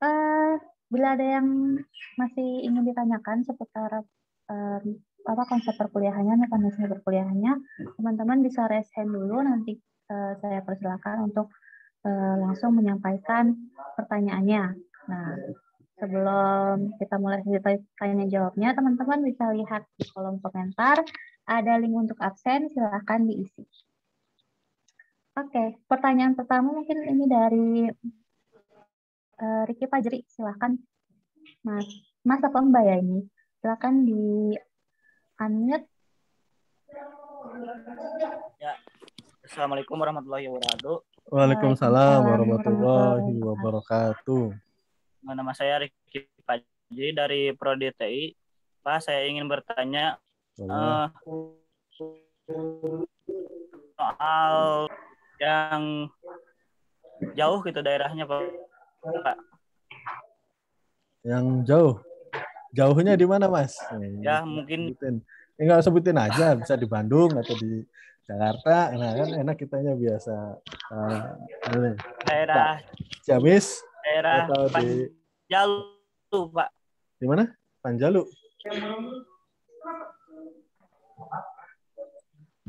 uh, bila ada yang masih ingin ditanyakan seputar um, apa konsep perkuliahannya, mekanisme perkuliahannya, teman-teman bisa raise dulu, nanti uh, saya persilakan untuk uh, langsung menyampaikan pertanyaannya. Nah, sebelum kita mulai tanya jawabnya, teman-teman bisa lihat di kolom komentar, ada link untuk absen, silahkan diisi. Oke, pertanyaan pertama mungkin ini dari Uh, Riki Pajri, silahkan. Mas, Mas apa Mbak ya ini? Silahkan di unmute. Ya. Assalamualaikum warahmatullahi wabarakatuh. Waalaikumsalam warahmatullahi wabarakatuh. Nama saya Riki Pajri dari Prodi TI. Pak, saya ingin bertanya uh, soal yang jauh gitu daerahnya Pak yang jauh. Jauhnya di mana, Mas? Ya, mungkin sebutin. Enggak sebutin aja, bisa di Bandung atau di Jakarta. Nah, kan enak kitanya biasa uh, daerah Ciamis daerah atau di Panjalu, Pak. Di mana? Panjalu.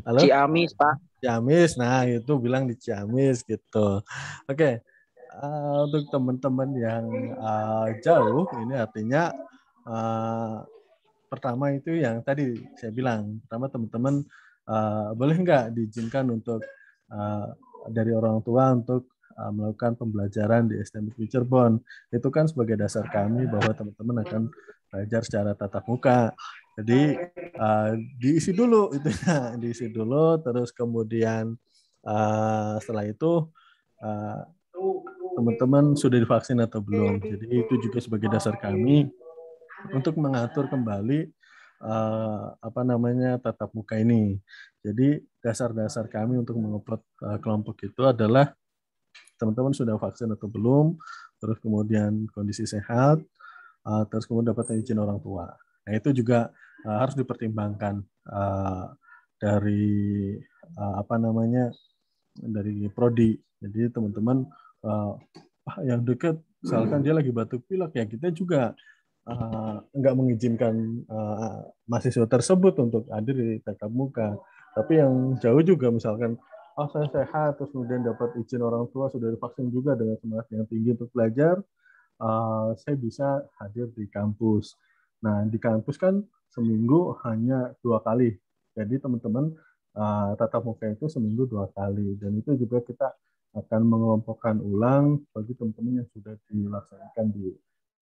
Halo? Ciamis, Pak. Ciamis. Nah, itu bilang di Ciamis gitu. Oke. Okay uh, untuk teman-teman yang uh, jauh ini artinya uh, pertama itu yang tadi saya bilang. Pertama teman-teman uh, boleh nggak diizinkan untuk uh, dari orang tua untuk uh, melakukan pembelajaran di STM Future Bond itu kan sebagai dasar kami bahwa teman-teman akan belajar secara tatap muka. Jadi uh, diisi dulu itu. [laughs] Diisi dulu terus kemudian uh, setelah itu uh, teman-teman sudah divaksin atau belum. Jadi itu juga sebagai dasar kami untuk mengatur kembali uh, apa namanya tatap muka ini. Jadi dasar-dasar kami untuk mengupload uh, kelompok itu adalah teman-teman sudah vaksin atau belum, terus kemudian kondisi sehat, uh, terus kemudian dapat izin orang tua. Nah itu juga uh, harus dipertimbangkan uh, dari uh, apa namanya dari prodi. Jadi teman-teman uh, yang dekat, misalkan dia lagi batuk pilek ya kita juga uh, mengizinkan uh, mahasiswa tersebut untuk hadir di tatap muka. Tapi yang jauh juga misalkan, oh saya sehat, terus kemudian dapat izin orang tua sudah divaksin juga dengan semangat yang tinggi untuk belajar, uh, saya bisa hadir di kampus. Nah di kampus kan seminggu hanya dua kali. Jadi teman-teman uh, tatap muka itu seminggu dua kali dan itu juga kita akan mengelompokkan ulang bagi teman-teman yang sudah dilaksanakan di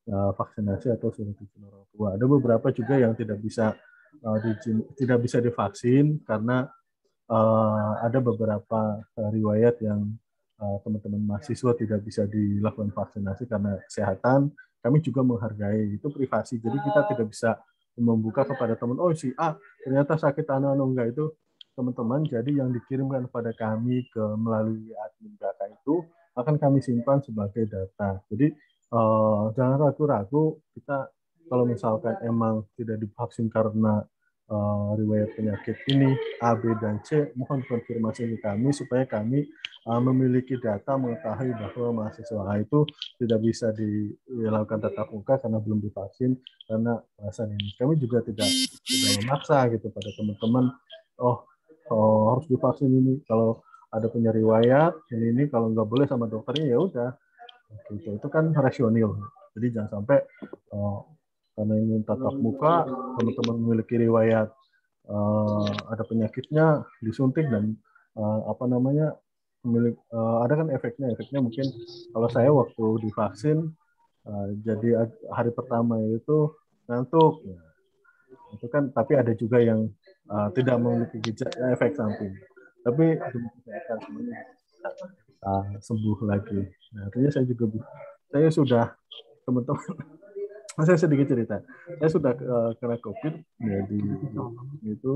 uh, vaksinasi atau sudah divaksin orang tua. Ada beberapa juga yang tidak bisa uh, di, tidak bisa divaksin karena uh, ada beberapa uh, riwayat yang teman-teman uh, mahasiswa tidak bisa dilakukan vaksinasi karena kesehatan. Kami juga menghargai itu privasi, jadi kita tidak bisa membuka kepada teman, oh si A ternyata sakit anu enggak itu teman-teman. Jadi yang dikirimkan kepada kami ke melalui admin data itu akan kami simpan sebagai data. Jadi uh, jangan ragu-ragu kita kalau misalkan emang tidak divaksin karena uh, riwayat penyakit ini A, B, dan C, mohon konfirmasi ke kami supaya kami uh, memiliki data mengetahui bahwa mahasiswa itu tidak bisa dilakukan tatap muka karena belum divaksin karena alasan ini. Kami juga tidak tidak memaksa gitu pada teman-teman. Oh, oh harus divaksin ini. Kalau ada punya riwayat ini ini kalau nggak boleh sama dokternya ya udah. Itu kan rasional. Jadi jangan sampai oh, karena ingin tatap muka teman-teman memiliki riwayat uh, ada penyakitnya disuntik dan uh, apa namanya memiliki uh, ada kan efeknya efeknya mungkin kalau saya waktu divaksin uh, jadi hari pertama itu ngantuk ya. itu kan tapi ada juga yang uh, tidak memiliki gejala efek samping tapi semuanya uh, sembuh lagi nah, artinya saya juga saya sudah teman-teman [laughs] saya sedikit cerita. Saya sudah uh, kena COVID ya di itu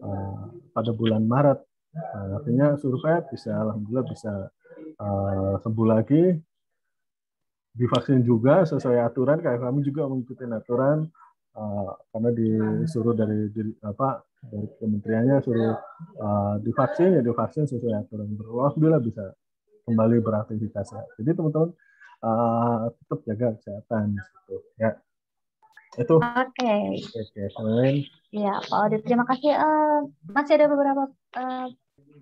uh, pada bulan Maret. Uh, artinya survei bisa alhamdulillah bisa uh, sembuh lagi. Divaksin juga sesuai aturan kayak kami juga mengikuti aturan uh, karena disuruh dari, dari apa dari kementeriannya suruh uh, divaksin ya divaksin sesuai aturan. Alhamdulillah bisa kembali beraktivitas ya. Jadi teman-teman uh, tetap jaga kesehatan gitu ya itu oke okay. oke okay, ya Pak Odi terima kasih uh, masih ada beberapa uh,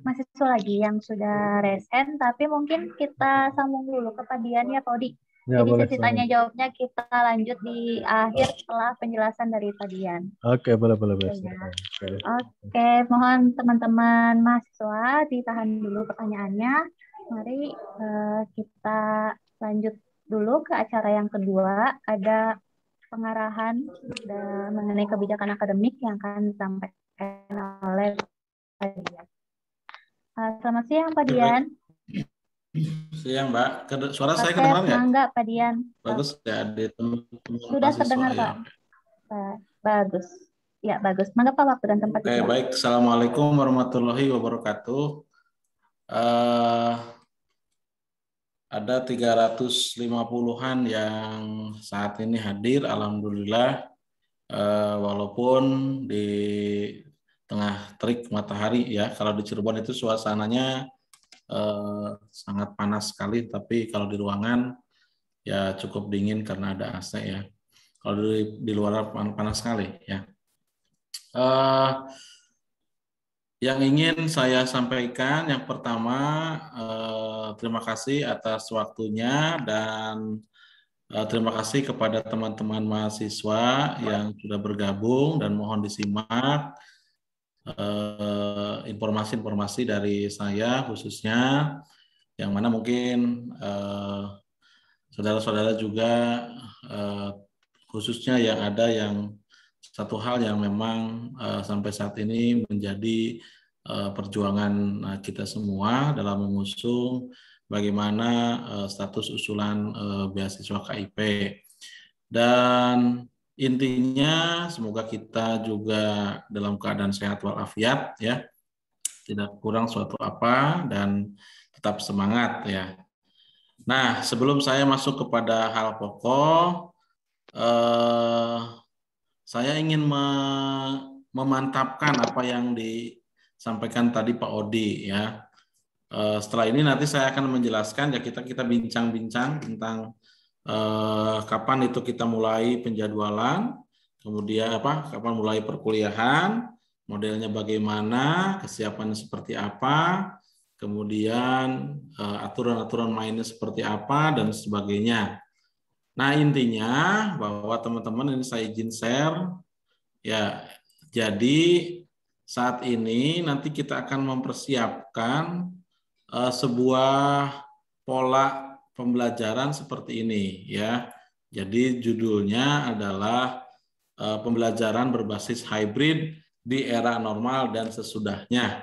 mahasiswa lagi yang sudah resen tapi mungkin kita sambung dulu ke Pak Dian ya Pak Odi Ya, Jadi boleh, sesi tanya jawabnya kita lanjut di akhir setelah penjelasan dari Pak Dian. Oke, okay, boleh boleh boleh. Ya. Oke, okay, mohon teman-teman mahasiswa ditahan dulu pertanyaannya. Mari uh, kita lanjut dulu ke acara yang kedua. Ada pengarahan dan mengenai kebijakan akademik yang akan disampaikan oleh Pak Dian. Uh, selamat siang Pak Dian. Siang Mbak. Suara saya kedengaran ya? Enggak Pak Dian. Bagus ya di Sudah terdengar ya. Pak. Bagus. Ya bagus. Mangga Pak waktu dan tempat. Oke baik. Assalamualaikum warahmatullahi wabarakatuh. Uh, ada 350-an yang saat ini hadir, alhamdulillah. Eh, walaupun di tengah terik matahari ya, kalau di Cirebon itu suasananya eh, sangat panas sekali, tapi kalau di ruangan ya cukup dingin karena ada AC ya. Kalau di, di luar panas sekali ya. Eh, yang ingin saya sampaikan yang pertama eh, terima kasih atas waktunya dan eh, terima kasih kepada teman-teman mahasiswa yang sudah bergabung dan mohon disimak eh, informasi-informasi dari saya khususnya yang mana mungkin saudara-saudara juga khususnya yang ada yang satu hal yang memang uh, sampai saat ini menjadi uh, perjuangan uh, kita semua dalam mengusung bagaimana uh, status usulan uh, beasiswa KIP. Dan intinya semoga kita juga dalam keadaan sehat walafiat ya. Tidak kurang suatu apa dan tetap semangat ya. Nah, sebelum saya masuk kepada hal pokok eh, saya ingin me memantapkan apa yang di sampaikan tadi Pak Odi ya. Eh, setelah ini nanti saya akan menjelaskan ya kita kita bincang-bincang tentang eh, kapan itu kita mulai penjadwalan, kemudian apa, kapan mulai perkuliahan, modelnya bagaimana, kesiapannya seperti apa, kemudian eh, aturan-aturan mainnya seperti apa dan sebagainya. Nah intinya bahwa teman-teman ini saya izin share ya jadi saat ini nanti kita akan mempersiapkan uh, sebuah pola pembelajaran seperti ini ya. Jadi judulnya adalah uh, pembelajaran berbasis hybrid di era normal dan sesudahnya.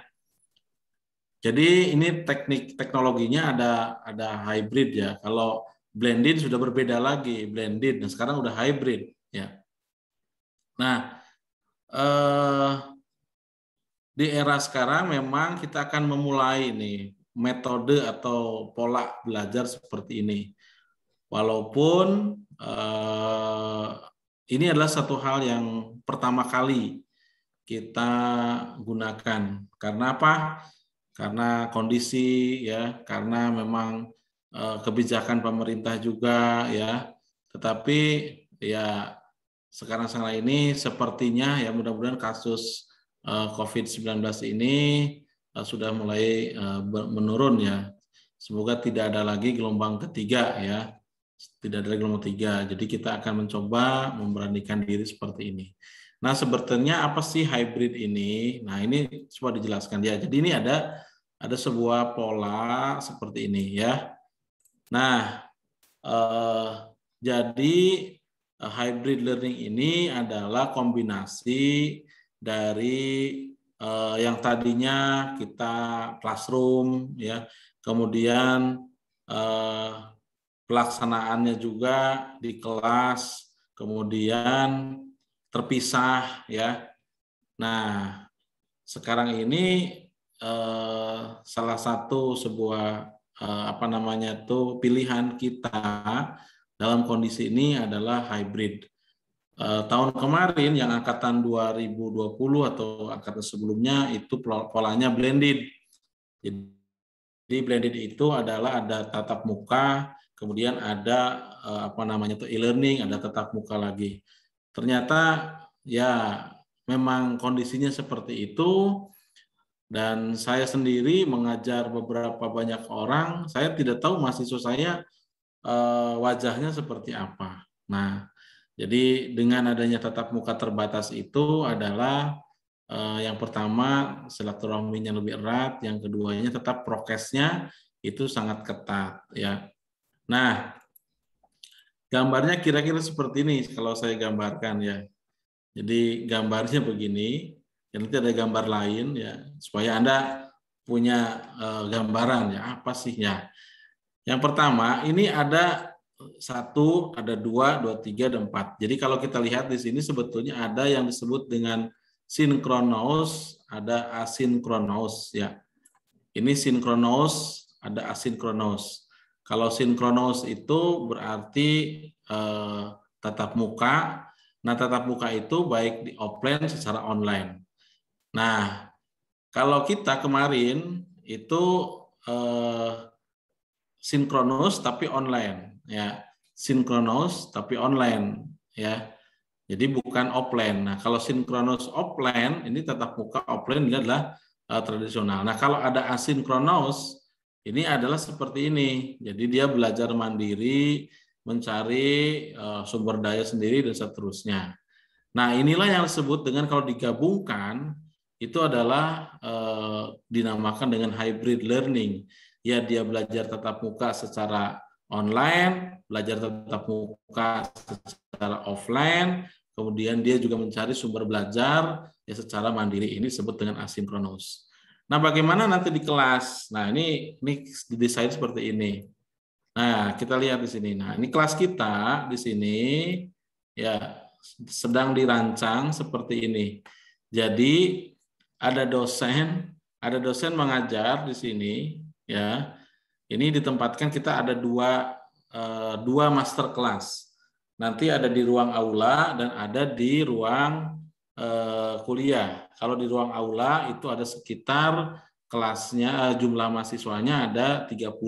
Jadi ini teknik teknologinya ada ada hybrid ya. Kalau blended sudah berbeda lagi, blended. Nah, sekarang udah hybrid ya. Nah, eh, di era sekarang memang kita akan memulai nih metode atau pola belajar seperti ini. Walaupun eh, ini adalah satu hal yang pertama kali kita gunakan. Karena apa? Karena kondisi ya, karena memang kebijakan pemerintah juga ya. Tetapi ya sekarang sekarang ini sepertinya ya mudah-mudahan kasus eh, COVID-19 ini Eh, sudah mulai eh, menurun ya. Semoga tidak ada lagi gelombang ketiga ya. Tidak ada gelombang ketiga. Jadi kita akan mencoba memberanikan diri seperti ini. Nah, sebetulnya apa sih hybrid ini? Nah, ini coba dijelaskan ya. Jadi ini ada ada sebuah pola seperti ini ya. Nah, eh, jadi eh, hybrid learning ini adalah kombinasi dari eh, yang tadinya kita classroom ya. Kemudian eh, pelaksanaannya juga di kelas kemudian terpisah ya. Nah sekarang ini eh, salah satu sebuah apa namanya tuh pilihan kita dalam kondisi ini adalah hybrid Eh, tahun kemarin yang angkatan 2020 atau angkatan sebelumnya itu polanya blended. Jadi blended itu adalah ada tatap muka, kemudian ada eh, apa namanya itu e-learning, ada tatap muka lagi. Ternyata ya memang kondisinya seperti itu dan saya sendiri mengajar beberapa banyak orang, saya tidak tahu mahasiswa saya eh, wajahnya seperti apa. Nah, jadi dengan adanya tatap muka terbatas itu adalah eh, yang pertama silaturahminya lebih erat, yang keduanya tetap prokesnya itu sangat ketat ya. Nah, gambarnya kira-kira seperti ini kalau saya gambarkan ya. Jadi gambarnya begini, ya nanti ada gambar lain ya supaya Anda punya eh, gambaran ya apa sih ya. Yang pertama, ini ada satu, ada dua, dua, tiga, dan empat. Jadi kalau kita lihat di sini sebetulnya ada yang disebut dengan sinkronos, ada asinkronos ya. Ini sinkronos, ada asinkronos. Kalau sinkronos itu berarti eh, tatap muka. Nah, tatap muka itu baik di offline secara online. Nah, kalau kita kemarin itu eh, sinkronos tapi online ya sinkronos tapi online ya. Jadi bukan offline. Nah, kalau sinkronos offline ini tetap muka offline ini adalah uh, tradisional. Nah, kalau ada asinkronos ini adalah seperti ini. Jadi dia belajar mandiri, mencari uh, sumber daya sendiri dan seterusnya. Nah, inilah yang disebut dengan kalau digabungkan itu adalah uh, dinamakan dengan hybrid learning. Ya, dia belajar tatap muka secara online, belajar tatap muka secara offline, kemudian dia juga mencari sumber belajar ya secara mandiri ini disebut dengan asinkronus. Nah, bagaimana nanti di kelas? Nah, ini ini didesain seperti ini. Nah, kita lihat di sini. Nah, ini kelas kita di sini ya sedang dirancang seperti ini. Jadi ada dosen, ada dosen mengajar di sini ya ini ditempatkan kita ada dua eh, dua master class. Nanti ada di ruang aula dan ada di ruang eh, kuliah. Kalau di ruang aula itu ada sekitar kelasnya eh, jumlah mahasiswanya ada 30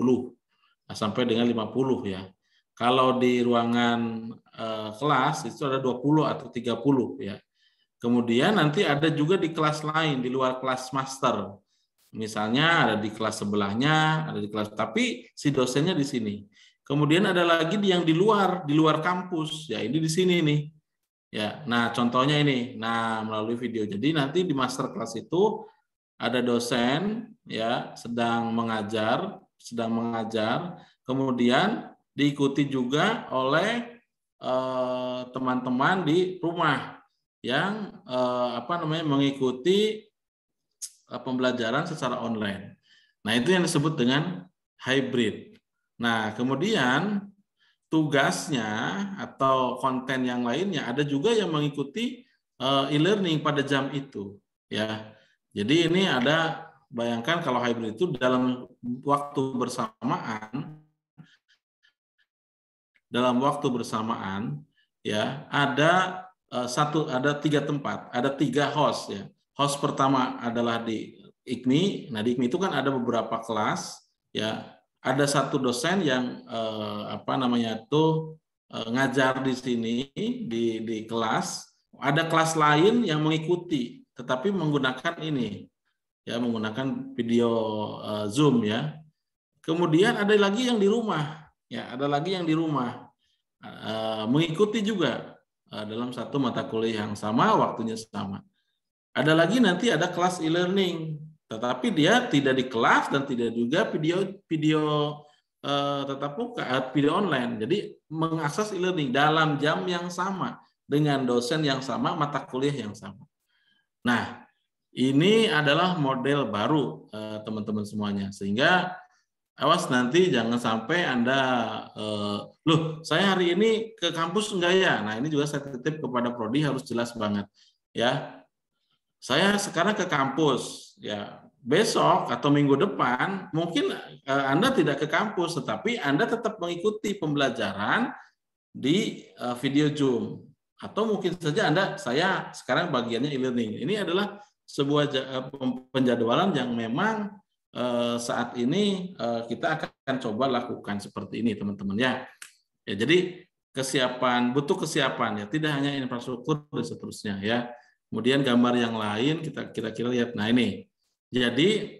nah, sampai dengan 50 ya. Kalau di ruangan kelas itu ada 20 atau 30 ya. Kemudian nanti ada juga di kelas lain di luar kelas master. Misalnya ada di kelas sebelahnya, ada di kelas tapi si dosennya di sini. Kemudian ada lagi yang di luar, di luar kampus. Ya, ini di sini nih. Ya, nah contohnya ini. Nah, melalui video. Jadi nanti di master kelas itu ada dosen ya sedang mengajar, sedang mengajar, kemudian diikuti juga oleh eh, teman-teman eh, di rumah yang eh, apa namanya mengikuti eh, pembelajaran secara online. Nah, itu yang disebut dengan hybrid. Nah, kemudian tugasnya atau konten yang lainnya ada juga yang mengikuti eh, e-learning pada jam itu, ya. Jadi ini ada bayangkan kalau hybrid itu dalam waktu bersamaan dalam waktu bersamaan ya ada satu ada tiga tempat ada tiga host ya. Host pertama adalah di IKMI nah di IKMI itu kan ada beberapa kelas ya. Ada satu dosen yang eh, apa namanya itu eh, ngajar di sini di di kelas. Ada kelas lain yang mengikuti tetapi menggunakan ini ya menggunakan video eh, zoom ya. Kemudian ada lagi yang di rumah ya ada lagi yang di rumah. Eh, mengikuti juga. eh, dalam satu mata kuliah yang sama waktunya sama ada lagi nanti ada kelas e-learning tetapi dia tidak di kelas dan tidak juga video video uh, tetap muka, uh, video online. Jadi mengakses e-learning dalam jam yang sama dengan dosen yang sama, mata kuliah yang sama. Nah, ini adalah model baru eh, teman-teman semuanya. Sehingga awas nanti jangan sampai Anda uh, loh, saya hari ini ke kampus enggak ya? Nah, ini juga saya titip kepada prodi harus jelas banget ya saya sekarang ke kampus ya besok atau minggu depan mungkin uh, Anda tidak ke kampus tetapi Anda tetap mengikuti pembelajaran di uh, video Zoom atau mungkin saja Anda saya sekarang bagiannya e-learning. Ini adalah sebuah penjadwalan yang memang saat ini uh, kita akan coba lakukan seperti ini teman-teman ya. Ya jadi kesiapan butuh kesiapan ya tidak hanya infrastruktur dan seterusnya ya Kemudian gambar yang lain kita kira-kira lihat. Nah ini, jadi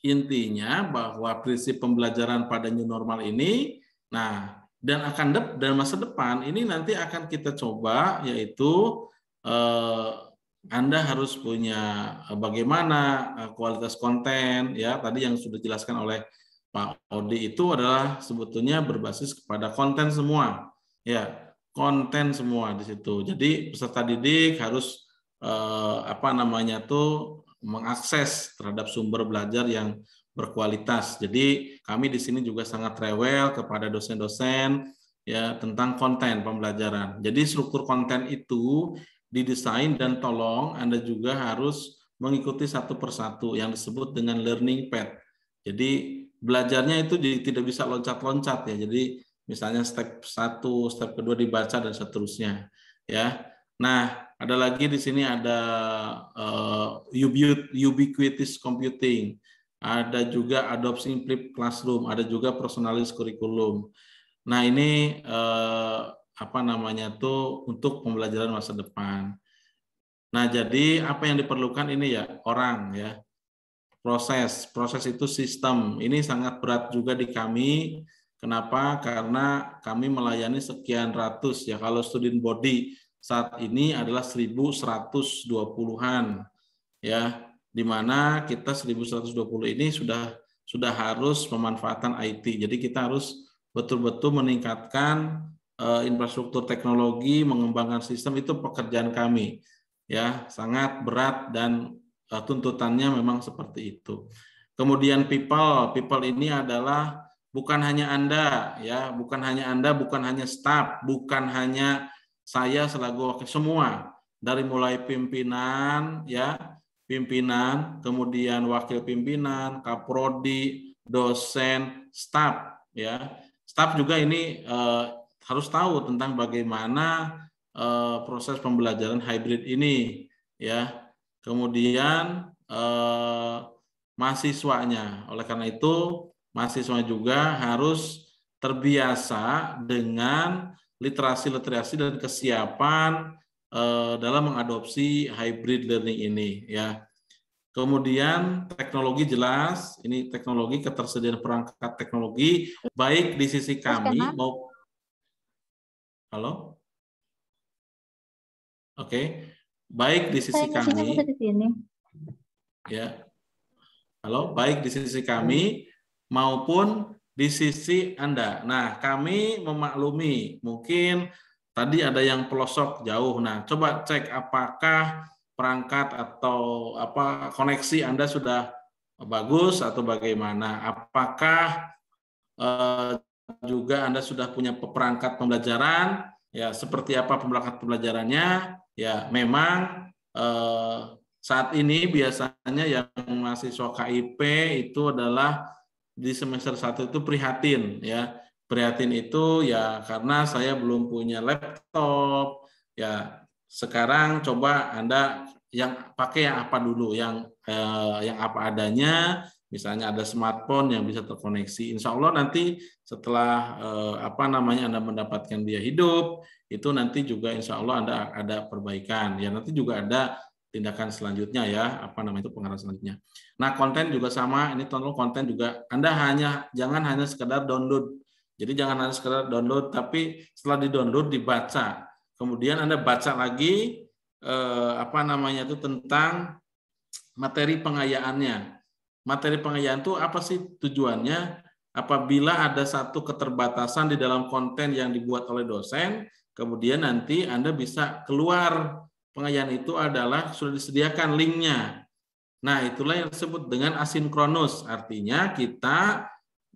intinya bahwa prinsip pembelajaran pada new normal ini, nah dan akan dep dan masa depan ini nanti akan kita coba yaitu eh, anda harus punya eh, bagaimana eh, kualitas konten ya tadi yang sudah dijelaskan oleh Pak Odi itu adalah sebetulnya berbasis kepada konten semua ya konten semua di situ. Jadi peserta didik harus eh, apa namanya tuh mengakses terhadap sumber belajar yang berkualitas. Jadi kami di sini juga sangat rewel kepada dosen-dosen ya tentang konten pembelajaran. Jadi struktur konten itu didesain dan tolong Anda juga harus mengikuti satu persatu yang disebut dengan learning path. Jadi belajarnya itu tidak bisa loncat-loncat ya. Jadi misalnya step satu, step kedua dibaca dan seterusnya, ya. Nah, ada lagi di sini ada uh, ubiquitous computing, ada juga adoption flip classroom, ada juga personalis curriculum. Nah, ini uh, apa namanya tuh untuk pembelajaran masa depan. Nah, jadi apa yang diperlukan ini ya orang ya. Proses, proses itu sistem. Ini sangat berat juga di kami Kenapa? Karena kami melayani sekian ratus ya. Kalau student body saat ini adalah 1120-an ya, di mana kita 1120 ini sudah sudah harus pemanfaatan IT. Jadi kita harus betul-betul meningkatkan infrastruktur teknologi, mengembangkan sistem itu pekerjaan kami. Ya, sangat berat dan uh, tuntutannya memang seperti itu. Kemudian people, people ini adalah bukan hanya Anda ya, bukan hanya Anda, bukan hanya staf, bukan hanya saya selaku semua dari mulai pimpinan ya, pimpinan, kemudian wakil pimpinan, kaprodi, dosen, staf ya. Staf juga ini eh, harus tahu tentang bagaimana eh, proses pembelajaran hybrid ini ya. Kemudian eh, mahasiswanya. Oleh karena itu, mahasiswa juga harus terbiasa dengan literasi-literasi dan kesiapan eh, dalam mengadopsi hybrid learning ini ya. Kemudian teknologi jelas, ini teknologi ketersediaan perangkat teknologi baik di sisi kami mau Halo? Oke. Baik di sisi Saya kami. Ya. Halo, baik di sisi kami maupun di sisi Anda. Nah, kami memaklumi mungkin tadi ada yang pelosok jauh. Nah, coba cek apakah perangkat atau apa koneksi Anda sudah bagus atau bagaimana? Apakah eh, juga Anda sudah punya perangkat pembelajaran? Ya, seperti apa perangkat pembelajarannya? Ya, memang eh, saat ini biasanya yang mahasiswa KIP itu adalah di semester 1 itu prihatin ya. Prihatin itu ya karena saya belum punya laptop. Ya, sekarang coba Anda yang pakai yang apa dulu, yang eh, yang apa adanya, misalnya ada smartphone yang bisa terkoneksi. Insya Allah nanti setelah eh, apa namanya Anda mendapatkan dia hidup, itu nanti juga Insya Allah Anda ada perbaikan. Ya nanti juga ada tindakan selanjutnya ya apa namanya itu pengarah selanjutnya. Nah konten juga sama ini tolong konten juga Anda hanya jangan hanya sekedar download. Jadi jangan hanya sekedar download tapi setelah di download dibaca. Kemudian Anda baca lagi eh, apa namanya itu tentang materi pengayaannya. Materi pengayaan itu apa sih tujuannya? Apabila ada satu keterbatasan di dalam konten yang dibuat oleh dosen, kemudian nanti Anda bisa keluar pengayaan itu adalah sudah disediakan linknya. Nah, itulah yang disebut dengan asinkronus. Artinya kita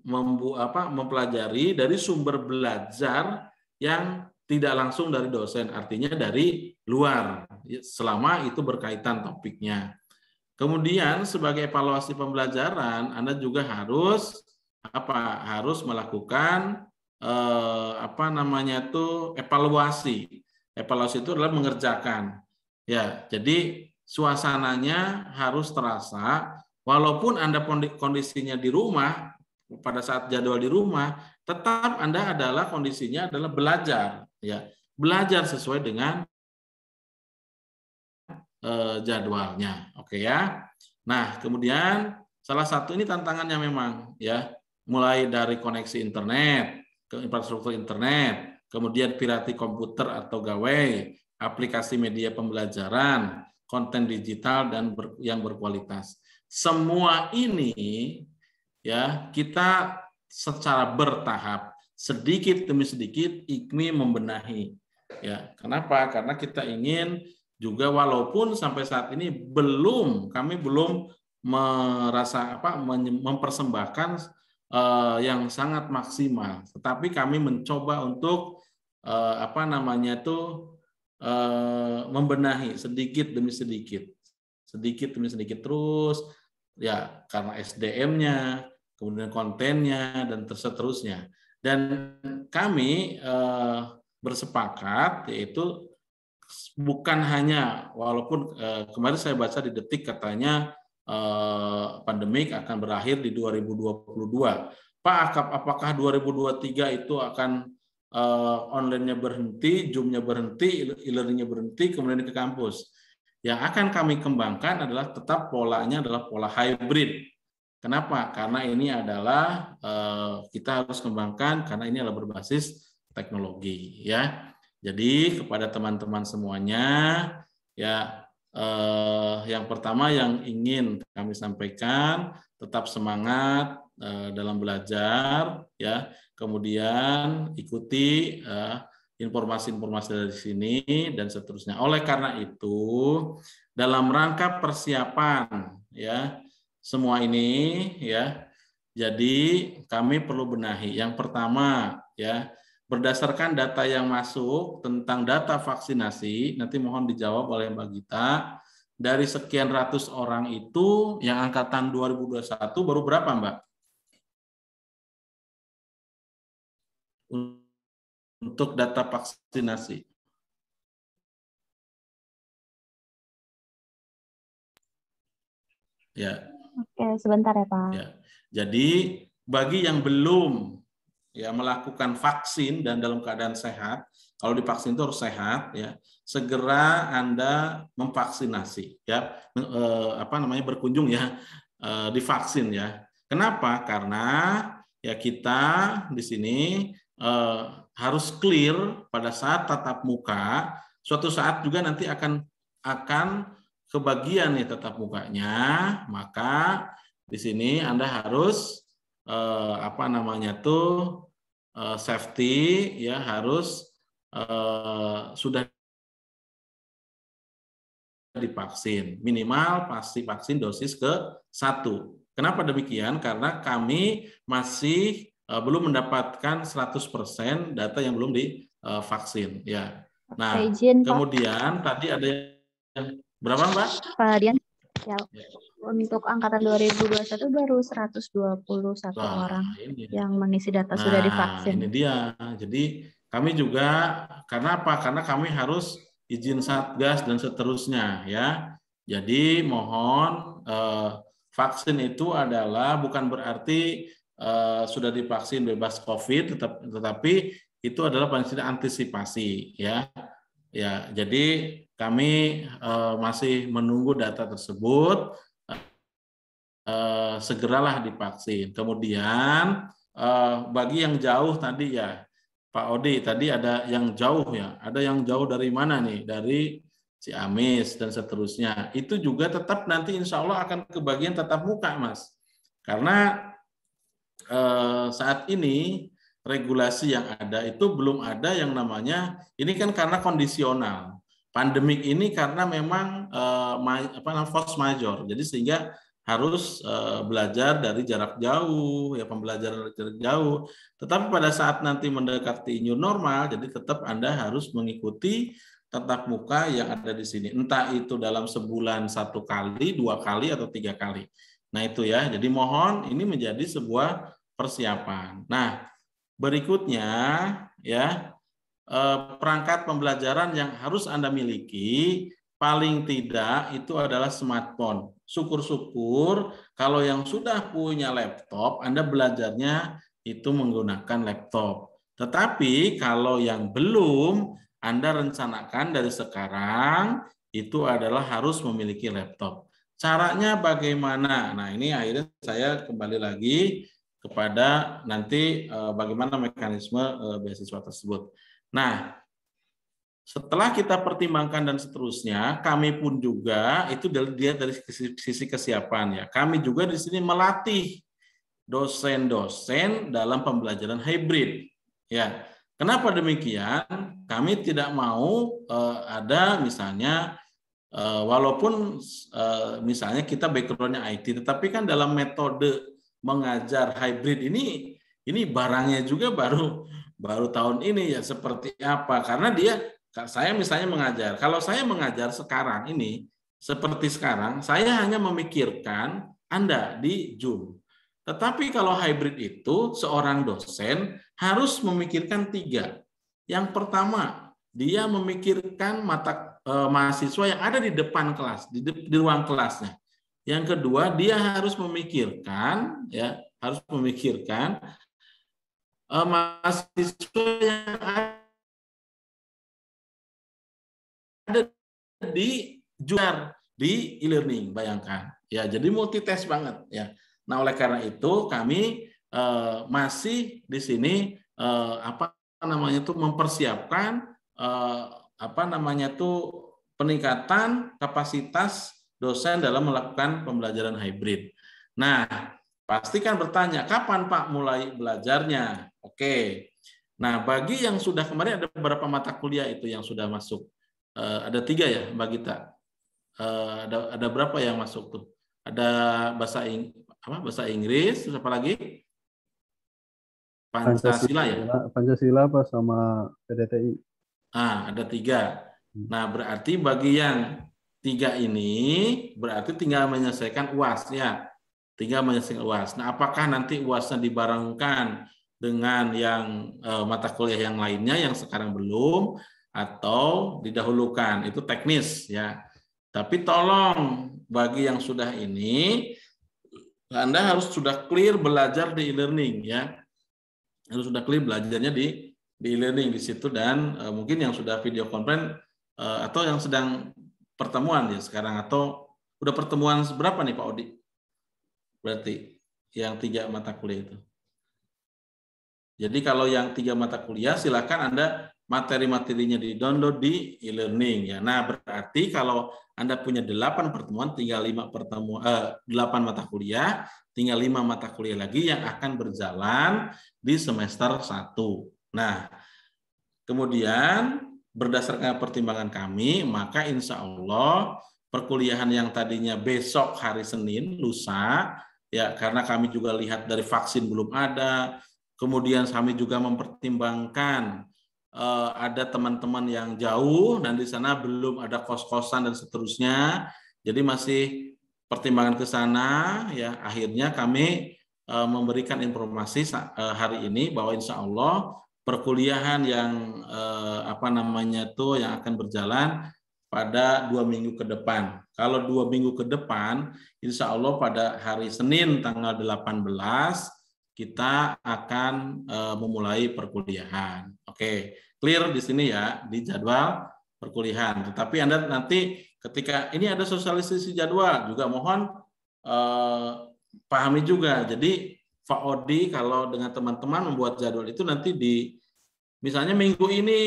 membu apa mempelajari dari sumber belajar yang tidak langsung dari dosen, artinya dari luar selama itu berkaitan topiknya. Kemudian sebagai evaluasi pembelajaran, Anda juga harus apa? Harus melakukan eh, apa namanya itu evaluasi. Evaluasi itu adalah mengerjakan. Ya, jadi suasananya harus terasa walaupun Anda kondisinya di rumah pada saat jadwal di rumah, tetap Anda adalah kondisinya adalah belajar, ya. Belajar sesuai dengan jadwalnya. Oke ya. Nah, kemudian salah satu ini tantangannya memang ya, mulai dari koneksi internet ke infrastruktur internet, kemudian pirati komputer atau gawai, aplikasi media pembelajaran, konten digital dan ber, yang berkualitas. Semua ini ya kita secara bertahap sedikit demi sedikit IKMI membenahi. Ya, kenapa? Karena kita ingin juga walaupun sampai saat ini belum kami belum merasa apa mempersembahkan uh, yang sangat maksimal, tetapi kami mencoba untuk uh, apa namanya itu Eh, membenahi sedikit demi sedikit, sedikit demi sedikit terus ya karena SDM-nya, kemudian kontennya dan seterusnya. Dan kami bersepakat yaitu bukan hanya walaupun eh, kemarin saya baca di detik katanya eh, pandemik akan berakhir di 2022. Pak, apakah 2023 itu akan uh, online-nya berhenti, Zoom-nya berhenti, e-learning-nya berhenti, kemudian ke kampus. Yang akan kami kembangkan adalah tetap polanya adalah pola hybrid. Kenapa? Karena ini adalah uh, kita harus kembangkan karena ini adalah berbasis teknologi ya. Jadi kepada teman-teman semuanya ya eh, yang pertama yang ingin kami sampaikan tetap semangat eh, dalam belajar ya kemudian ikuti uh, informasi-informasi dari sini dan seterusnya. Oleh karena itu, dalam rangka persiapan ya semua ini ya, jadi kami perlu benahi. Yang pertama ya, berdasarkan data yang masuk tentang data vaksinasi, nanti mohon dijawab oleh Mbak Gita, dari sekian ratus orang itu yang angkatan 2021 baru berapa Mbak? Untuk data vaksinasi. Ya. Oke, sebentar ya Pak. Ya. Jadi bagi yang belum ya melakukan vaksin dan dalam keadaan sehat, kalau divaksin itu harus sehat ya, segera Anda memvaksinasi ya eh, apa namanya berkunjung ya eh, divaksin ya. Kenapa? Karena ya kita di sini eh, harus clear pada saat tatap muka, suatu saat juga nanti akan akan kebagian nih tatap mukanya, maka di sini Anda harus eh, apa namanya tuh eh, safety ya harus eh, sudah divaksin minimal pasti vaksin dosis ke satu. Kenapa demikian? Karena kami masih eh, belum mendapatkan 100% data yang belum divaksin ya. Nah, Izin Pak, kemudian tadi ada yang berapa Mbak? Pak Dian. Ya, Ya. Untuk angkatan 2021 baru 121 Wah, orang ini. yang mengisi data sudah Nah, divaksin. ini dia. Jadi kami juga karena apa? Karena kami harus izin satgas dan seterusnya ya. Jadi mohon eh, vaksin itu adalah bukan berarti eh, sudah divaksin bebas COVID, tetap, tetapi itu adalah paling tidak antisipasi ya. Ya, jadi kami eh, masih menunggu data tersebut. Eh, segeralah divaksin. Kemudian eh, bagi yang jauh tadi ya, Pak Odi tadi ada yang jauh ya, ada yang jauh dari mana nih? Dari Ciamis dan seterusnya. Itu juga tetap nanti insya Allah akan kebagian tatap muka, Mas. Karena eh, saat ini regulasi yang ada itu belum ada yang namanya ini kan karena kondisional. Pandemik ini karena memang eh, apa namanya force major. Jadi sehingga harus eh, belajar dari jarak jauh, ya pembelajaran dari jarak jauh. Tetapi pada saat nanti mendekati new normal, jadi tetap Anda harus mengikuti tatap muka yang ada di sini. Entah itu dalam sebulan satu kali, dua kali, atau tiga kali. Nah itu ya, jadi mohon ini menjadi sebuah persiapan. Nah berikutnya ya eh, perangkat pembelajaran yang harus Anda miliki paling tidak itu adalah smartphone. Syukur-syukur kalau yang sudah punya laptop, Anda belajarnya itu menggunakan laptop. Tetapi kalau yang belum, Anda rencanakan dari sekarang itu adalah harus memiliki laptop. Caranya bagaimana? Nah, ini akhirnya saya kembali lagi kepada nanti eh, bagaimana mekanisme eh, beasiswa tersebut. Nah, setelah kita pertimbangkan dan seterusnya, kami pun juga itu dia dari sisi, sisi kesiapan ya. Kami juga di sini melatih dosen-dosen dalam pembelajaran hybrid. Ya, kenapa demikian? Kami tidak mau eh, ada misalnya eh, walaupun eh, misalnya kita backgroundnya IT, tetapi kan dalam metode mengajar hybrid ini ini barangnya juga baru baru tahun ini ya seperti apa? Karena dia saya misalnya mengajar. Kalau saya mengajar sekarang ini seperti sekarang, saya hanya memikirkan Anda di Zoom. Tetapi kalau hybrid itu seorang dosen harus memikirkan tiga. Yang pertama, dia memikirkan mata eh, mahasiswa yang ada di depan kelas, di, di ruang kelasnya. Yang kedua, dia harus memikirkan ya, harus memikirkan eh, mahasiswa yang ada di juar di e-learning bayangkan. Ya jadi multitask banget ya. Nah oleh karena itu kami eh, masih di sini eh, apa namanya tuh mempersiapkan eh, apa namanya tuh peningkatan kapasitas dosen dalam melakukan pembelajaran hybrid. Nah pasti kan bertanya kapan Pak mulai belajarnya? Oke. Nah bagi yang sudah kemarin ada beberapa mata kuliah itu yang sudah masuk Uh, ada tiga ya Mbak Gita. Uh, ada ada berapa yang masuk tuh? Ada bahasa Ing apa bahasa Inggris, terus apa lagi? Pancasila, ya. Pancasila apa sama PDTI? Ah, ada tiga. Nah, berarti bagi yang tiga ini berarti tinggal menyelesaikan UAS ya. Tinggal menyelesaikan UAS. Nah, apakah nanti UASnya dibarengkan dengan yang uh, mata kuliah yang lainnya yang sekarang belum? Atau didahulukan itu teknis ya. Tapi tolong bagi yang sudah ini Anda harus sudah clear belajar di e-learning ya. Harus sudah clear belajarnya di di e-learning di situ dan uh, mungkin yang sudah video conference uh, atau yang sedang pertemuan ya sekarang atau udah pertemuan seberapa nih Pak Odi? Berarti yang tiga mata kuliah itu. Jadi kalau yang tiga mata kuliah silakan Anda materi-materinya di download di e-learning ya. Nah, berarti kalau Anda punya delapan pertemuan, tinggal lima pertemuan eh, delapan mata kuliah, tinggal lima mata kuliah lagi yang akan berjalan di semester satu. Nah, kemudian berdasarkan pertimbangan kami, maka insya Allah perkuliahan yang tadinya besok hari Senin, lusa, ya karena kami juga lihat dari vaksin belum ada, kemudian kami juga mempertimbangkan uh, ada teman-teman yang jauh dan di sana belum ada kos-kosan dan seterusnya. Jadi masih pertimbangan ke sana ya akhirnya kami uh, memberikan informasi uh, hari ini bahwa insya Allah perkuliahan yang apa namanya tuh yang akan berjalan pada dua minggu ke depan. Kalau dua minggu ke depan, insya Allah pada hari Senin tanggal 18 kita akan uh, memulai perkuliahan. Oke, clear di sini ya di jadwal perkuliahan. Tetapi Anda nanti ketika ini ada sosialisasi jadwal juga mohon uh, pahami juga. Jadi Pak Odi kalau dengan teman-teman membuat jadwal itu nanti di misalnya minggu ini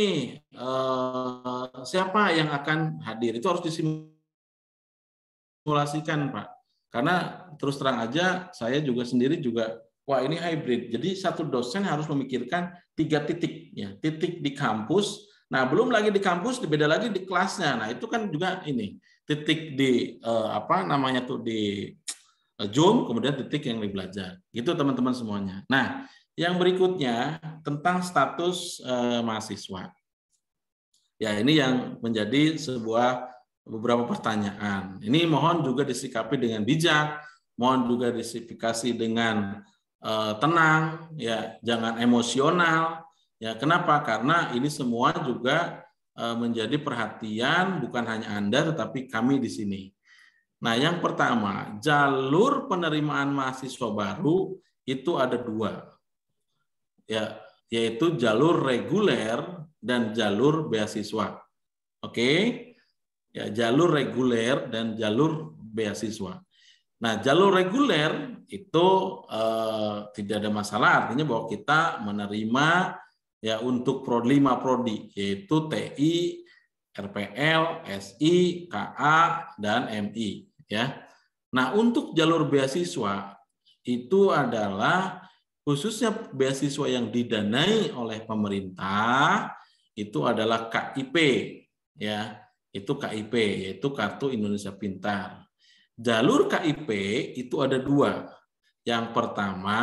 uh, siapa yang akan hadir itu harus disimulasikan Pak. Karena terus terang aja saya juga sendiri juga wah ini hybrid. Jadi satu dosen harus memikirkan tiga titik, ya titik di kampus. Nah belum lagi di kampus, beda lagi di kelasnya. Nah itu kan juga ini titik di eh, apa namanya tuh di eh, Zoom, kemudian titik yang belajar. Gitu teman-teman semuanya. Nah yang berikutnya tentang status eh, mahasiswa. Ya ini yang menjadi sebuah beberapa pertanyaan. Ini mohon juga disikapi dengan bijak, mohon juga disikapi dengan Eh, tenang, ya jangan emosional. Ya, kenapa? Karena ini semua juga eh, menjadi perhatian bukan hanya Anda tetapi kami di sini. Nah, yang pertama, jalur penerimaan mahasiswa baru itu ada dua. Ya, yaitu jalur reguler dan jalur beasiswa. Oke? Ya, jalur reguler dan jalur beasiswa. Nah, jalur reguler itu eh, tidak ada masalah, artinya bahwa kita menerima ya untuk pro 5 prodi yaitu TI, RPL, SI, KA dan MI ya. Nah, untuk jalur beasiswa itu adalah khususnya beasiswa yang didanai oleh pemerintah itu adalah KIP ya. Itu KIP yaitu Kartu Indonesia Pintar. Jalur KIP itu ada dua. Yang pertama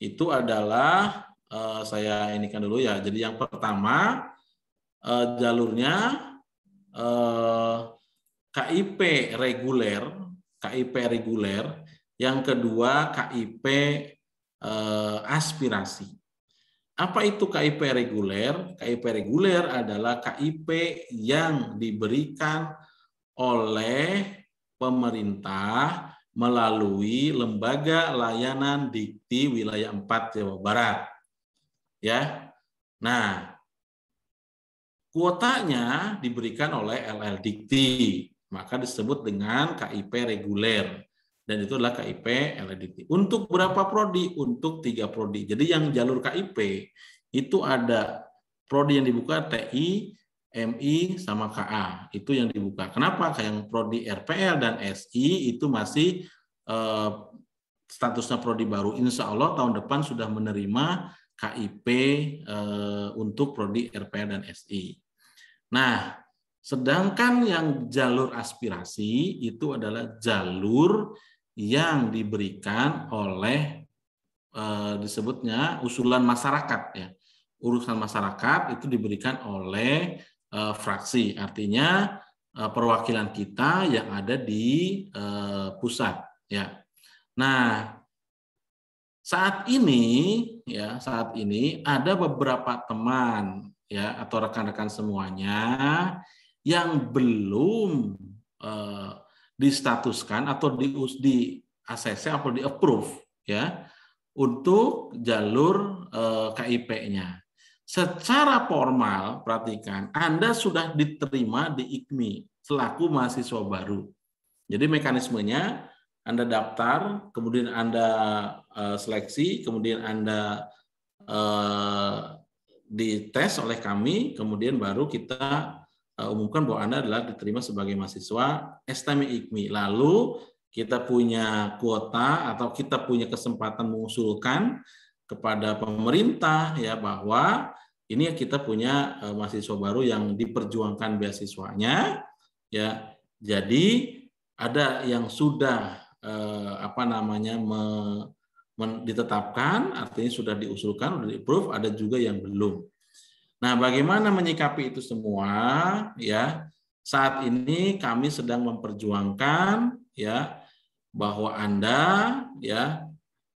itu adalah uh, saya inikan dulu ya. Jadi yang pertama uh, jalurnya eh, KIP reguler, KIP reguler. Yang kedua KIP aspirasi. Apa itu KIP reguler? KIP reguler adalah KIP yang diberikan oleh pemerintah melalui Lembaga Layanan Dikti Wilayah 4 Jawa Barat. Ya. Nah, kuotanya diberikan oleh LL Dikti, maka disebut dengan KIP reguler. Dan itu adalah KIP LL Dikti. Untuk berapa prodi? Untuk tiga prodi. Jadi yang jalur KIP itu ada prodi yang dibuka TI, MI sama KA itu yang dibuka. Kenapa? Kayak yang prodi RPL dan SI itu masih eh, statusnya prodi baru. Insya Allah tahun depan sudah menerima KIP eh, untuk prodi RPL dan SI. Nah, sedangkan yang jalur aspirasi itu adalah jalur yang diberikan oleh eh, disebutnya usulan masyarakat ya. Urusan masyarakat itu diberikan oleh uh, fraksi. Artinya uh, perwakilan kita yang ada di uh, pusat ya. Nah, saat ini ya, saat ini ada beberapa teman ya atau rekan-rekan semuanya yang belum eh, distatuskan atau di di ACC atau di approve ya untuk jalur eh, KIP-nya. Secara formal, perhatikan, Anda sudah diterima di IKMI selaku mahasiswa baru. Jadi mekanismenya Anda daftar, kemudian Anda uh, seleksi, kemudian Anda uh, dites oleh kami, kemudian baru kita uh, umumkan bahwa Anda adalah diterima sebagai mahasiswa STM IKMI. Lalu kita punya kuota atau kita punya kesempatan mengusulkan kepada pemerintah ya bahwa ini kita punya mahasiswa baru yang diperjuangkan beasiswanya ya. Jadi ada yang sudah eh, apa namanya me, men, ditetapkan, artinya sudah diusulkan, sudah di-approve, ada juga yang belum. Nah, bagaimana menyikapi itu semua? Ya, saat ini kami sedang memperjuangkan ya bahwa Anda ya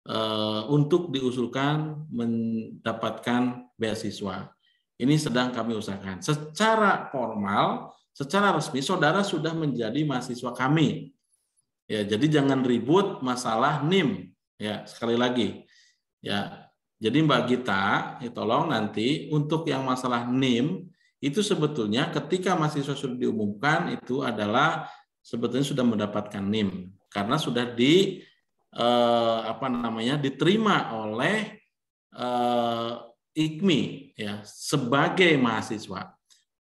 eh, untuk diusulkan mendapatkan beasiswa. Ini sedang kami usahakan. Secara formal, secara resmi saudara sudah menjadi mahasiswa kami. Ya, jadi jangan ribut masalah NIM. Ya, sekali lagi. Ya. Jadi Mbak Gita, ya tolong nanti untuk yang masalah NIM itu sebetulnya ketika mahasiswa sudah diumumkan itu adalah sebetulnya sudah mendapatkan NIM karena sudah di eh, apa namanya diterima oleh eh, IKMI ya sebagai mahasiswa.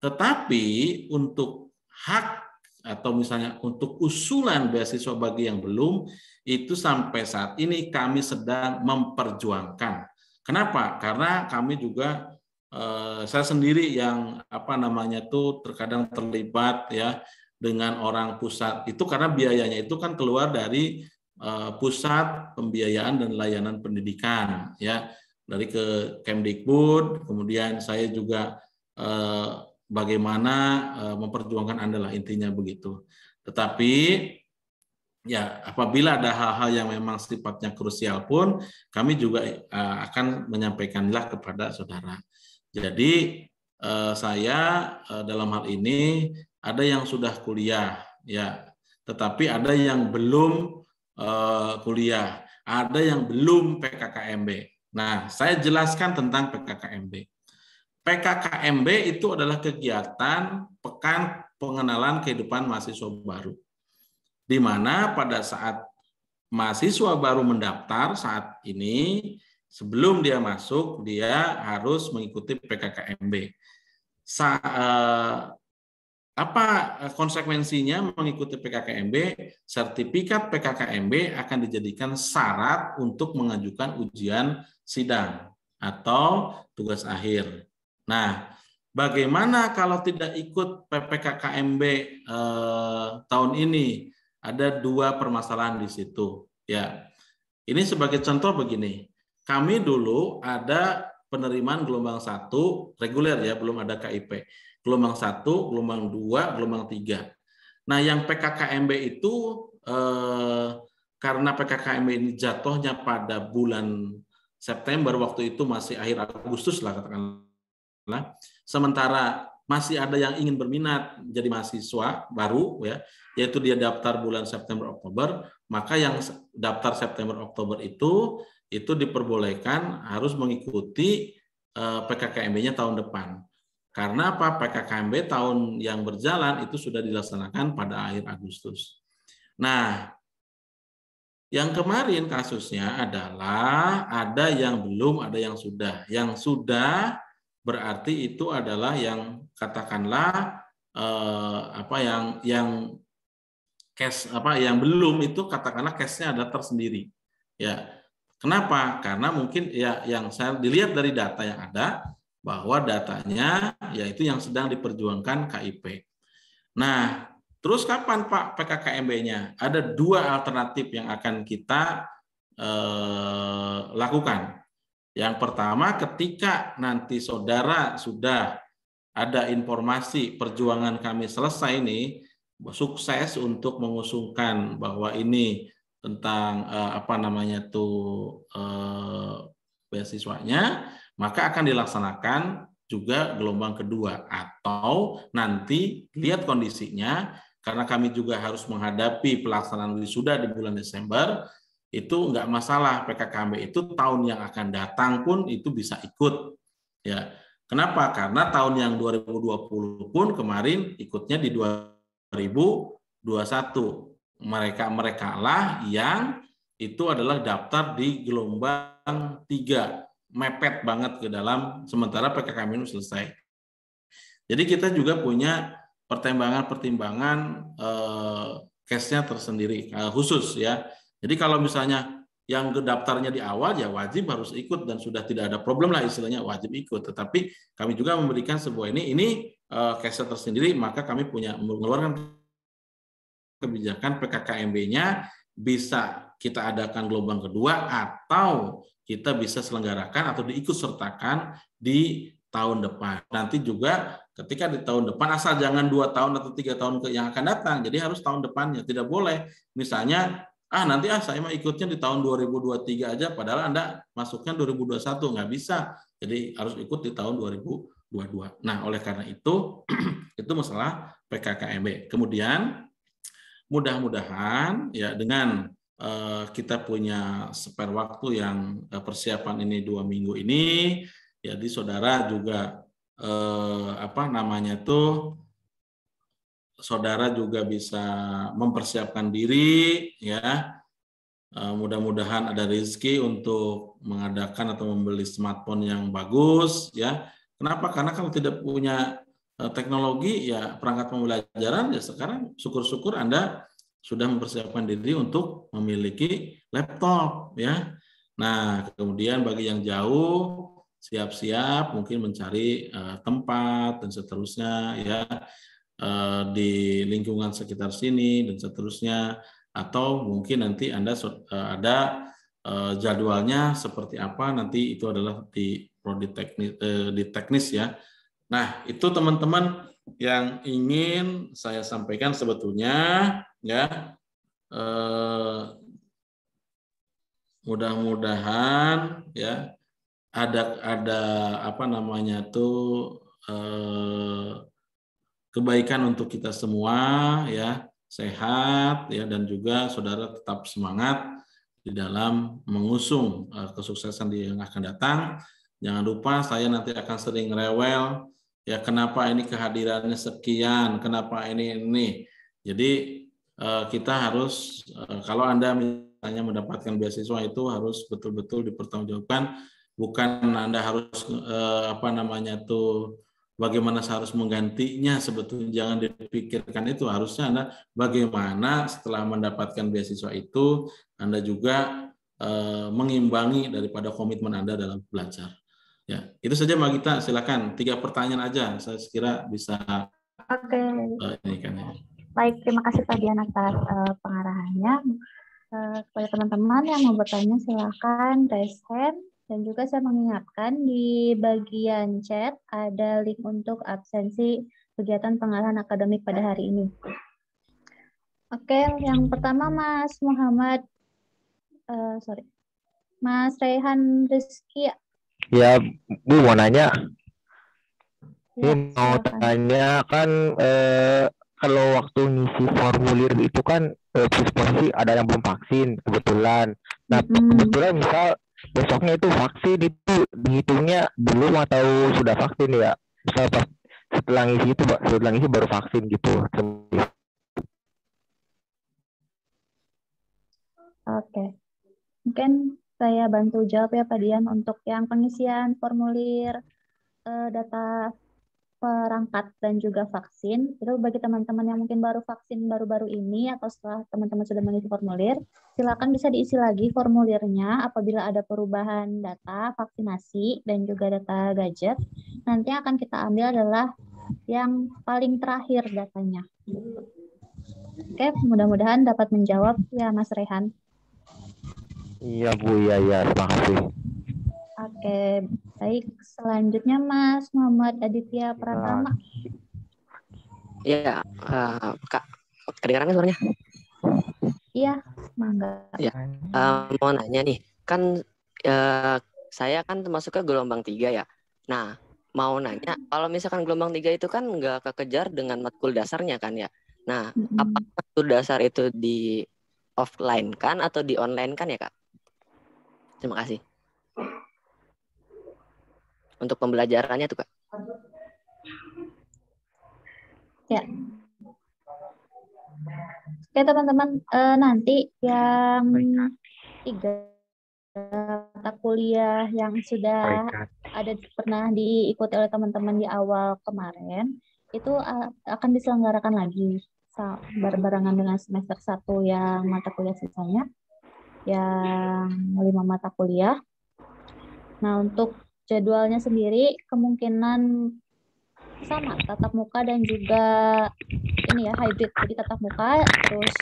Tetapi untuk hak atau misalnya untuk usulan beasiswa bagi yang belum itu sampai saat ini kami sedang memperjuangkan. Kenapa? Karena kami juga eh, saya sendiri yang apa namanya tuh terkadang terlibat ya dengan orang pusat itu karena biayanya itu kan keluar dari eh, pusat pembiayaan dan layanan pendidikan ya dari ke Kemdikbud kemudian saya juga eh, bagaimana uh, memperjuangkan Anda lah intinya begitu. Tetapi ya apabila ada hal-hal yang memang sifatnya krusial pun kami juga uh, akan menyampaikanlah kepada saudara. Jadi uh, saya uh, dalam hal ini ada yang sudah kuliah ya, tetapi ada yang belum uh, kuliah, ada yang belum PKKMB. Nah, saya jelaskan tentang PKKMB. PKKMB itu adalah kegiatan pekan pengenalan kehidupan mahasiswa baru. Di mana pada saat mahasiswa baru mendaftar saat ini, sebelum dia masuk, dia harus mengikuti PKKMB. Sa eh, apa konsekuensinya mengikuti PKKMB? Sertifikat PKKMB akan dijadikan syarat untuk mengajukan ujian sidang atau tugas akhir. Nah, bagaimana kalau tidak ikut PPKKMB eh, tahun ini? Ada dua permasalahan di situ. Ya, ini sebagai contoh begini. Kami dulu ada penerimaan gelombang satu reguler ya, belum ada KIP. Gelombang satu, gelombang dua, gelombang tiga. Nah, yang PKKMB itu eh, karena PKKMB ini jatuhnya pada bulan September waktu itu masih akhir Agustus lah katakan Nah, sementara masih ada yang ingin berminat jadi mahasiswa baru ya, yaitu dia daftar bulan September Oktober, maka yang daftar September Oktober itu itu diperbolehkan harus mengikuti eh, PKKMB-nya tahun depan. Karena apa? PKKMB tahun yang berjalan itu sudah dilaksanakan pada akhir Agustus. Nah, yang kemarin kasusnya adalah ada yang belum, ada yang sudah. Yang sudah berarti itu adalah yang katakanlah eh, apa yang yang cash apa yang belum itu katakanlah cashnya ada tersendiri ya kenapa karena mungkin ya yang saya dilihat dari data yang ada bahwa datanya yaitu yang sedang diperjuangkan KIP nah terus kapan Pak PKKMB-nya ada dua alternatif yang akan kita eh, lakukan. Yang pertama, ketika nanti saudara sudah ada informasi perjuangan kami selesai ini, sukses untuk mengusungkan bahwa ini tentang eh, apa namanya tuh eh, beasiswanya, maka akan dilaksanakan juga gelombang kedua atau nanti lihat kondisinya karena kami juga harus menghadapi pelaksanaan wisuda di bulan Desember, itu nggak masalah PKKMB itu tahun yang akan datang pun itu bisa ikut. Ya, kenapa? Karena tahun yang 2020 pun kemarin ikutnya di 2021. Mereka mereka lah yang itu adalah daftar di gelombang tiga mepet banget ke dalam sementara PKKMB itu selesai. Jadi kita juga punya pertimbangan-pertimbangan eh, case-nya tersendiri eh, khusus ya. Jadi kalau misalnya yang daftarnya di awal ya wajib harus ikut dan sudah tidak ada problem lah istilahnya wajib ikut. Tetapi kami juga memberikan sebuah ini ini eh, case tersendiri maka kami punya mengeluarkan kebijakan PKKMB-nya bisa kita adakan gelombang kedua atau kita bisa selenggarakan atau diikut sertakan di tahun depan. Nanti juga ketika di tahun depan asal jangan dua tahun atau tiga tahun yang akan datang. Jadi harus tahun depannya. Tidak boleh misalnya ah nanti ah saya mau ikutnya di tahun 2023 aja padahal Anda masuknya 2021 nggak bisa. Jadi harus ikut di tahun 2022. Nah, oleh karena itu [clears throat] itu masalah PKKMB. Kemudian mudah-mudahan ya dengan kita punya spare waktu yang uh, persiapan ini dua minggu ini. Jadi saudara juga eh, apa namanya tuh saudara juga bisa mempersiapkan diri ya. Eh, mudah-mudahan ada rezeki untuk mengadakan atau membeli smartphone yang bagus ya. Kenapa? Karena kalau tidak punya eh, teknologi ya perangkat pembelajaran ya sekarang syukur-syukur anda sudah mempersiapkan diri untuk memiliki laptop ya nah kemudian bagi yang jauh siap-siap mungkin mencari uh, tempat dan seterusnya ya uh, di lingkungan sekitar sini dan seterusnya atau mungkin nanti Anda uh, ada uh, jadwalnya seperti apa nanti itu adalah di prodi teknis uh, di teknis ya. Nah, itu teman-teman yang ingin saya sampaikan sebetulnya ya uh, mudah-mudahan ya ada ada apa namanya tuh eh, kebaikan untuk kita semua ya sehat ya dan juga saudara tetap semangat di dalam mengusung eh, kesuksesan yang akan datang. Jangan lupa saya nanti akan sering rewel ya kenapa ini kehadirannya sekian? Kenapa ini ini? Jadi eh, kita harus eh, kalau anda misalnya mendapatkan beasiswa itu harus betul-betul dipertanggungjawabkan. Bukan Anda harus eh, apa namanya tuh bagaimana harus menggantinya sebetulnya. Jangan dipikirkan itu. Harusnya Anda bagaimana setelah mendapatkan beasiswa itu Anda juga mengimbangi daripada komitmen Anda dalam belajar. Ya, itu saja Mbak Gita, silakan tiga pertanyaan aja saya kira bisa Oke. Uh, ini kan ya. Baik, terima kasih Pak Dian atas uh, pengarahannya. Uh, kepada teman-teman yang mau bertanya silakan raise hand dan juga saya mengingatkan di bagian chat ada link untuk absensi kegiatan pengarahan akademik pada hari ini. Oke, yang pertama Mas Muhammad, uh, sorry, Mas Rehan Rizky. Ya, Bu mau nanya. Ya, Ini mau tanya kan eh, kalau waktu ngisi formulir itu kan eh, posisi ada yang belum vaksin kebetulan. Nah Mm-mm. kebetulan misal besoknya itu vaksin itu dihitungnya belum atau sudah vaksin ya? Misal pas setelah ngisi itu setelah ngisi baru vaksin gitu. Oke, mungkin saya bantu jawab ya Pak Dian untuk yang pengisian formulir eh, data perangkat dan juga vaksin. Itu bagi teman-teman yang mungkin baru vaksin baru-baru ini atau setelah teman-teman sudah mengisi formulir, silakan bisa diisi lagi formulirnya apabila ada perubahan data vaksinasi dan juga data gadget. Nanti akan kita ambil adalah yang paling terakhir datanya. Oke, mudah-mudahan dapat menjawab ya Mas Rehan. Iya Bu, iya iya, terima kasih. Oke, baik. Selanjutnya Mas Muhammad Aditya Pratama. Iya, eh, Kak. Kedengaran nggak suaranya? Iya, mangga. Eh, mau nanya nih, kan eh, saya kan termasuk ke gelombang tiga ya. Nah, mau nanya, kalau misalkan gelombang tiga itu kan nggak kekejar dengan matkul dasarnya kan ya. Nah, Mm-mm. apakah tur dasar itu di offline kan atau di online kan ya kak? Terima kasih. Untuk pembelajarannya tuh kak. Oke teman-teman, eh, nanti yang tiga mata kuliah yang sudah ada pernah diikuti oleh teman-teman di awal kemarin itu akan diselenggarakan lagi berbarengan dengan semester 1 yang mata kuliah sisanya yang lima mata kuliah. Nah, untuk jadwalnya sendiri kemungkinan sama tatap muka dan juga ini ya hybrid jadi tatap muka terus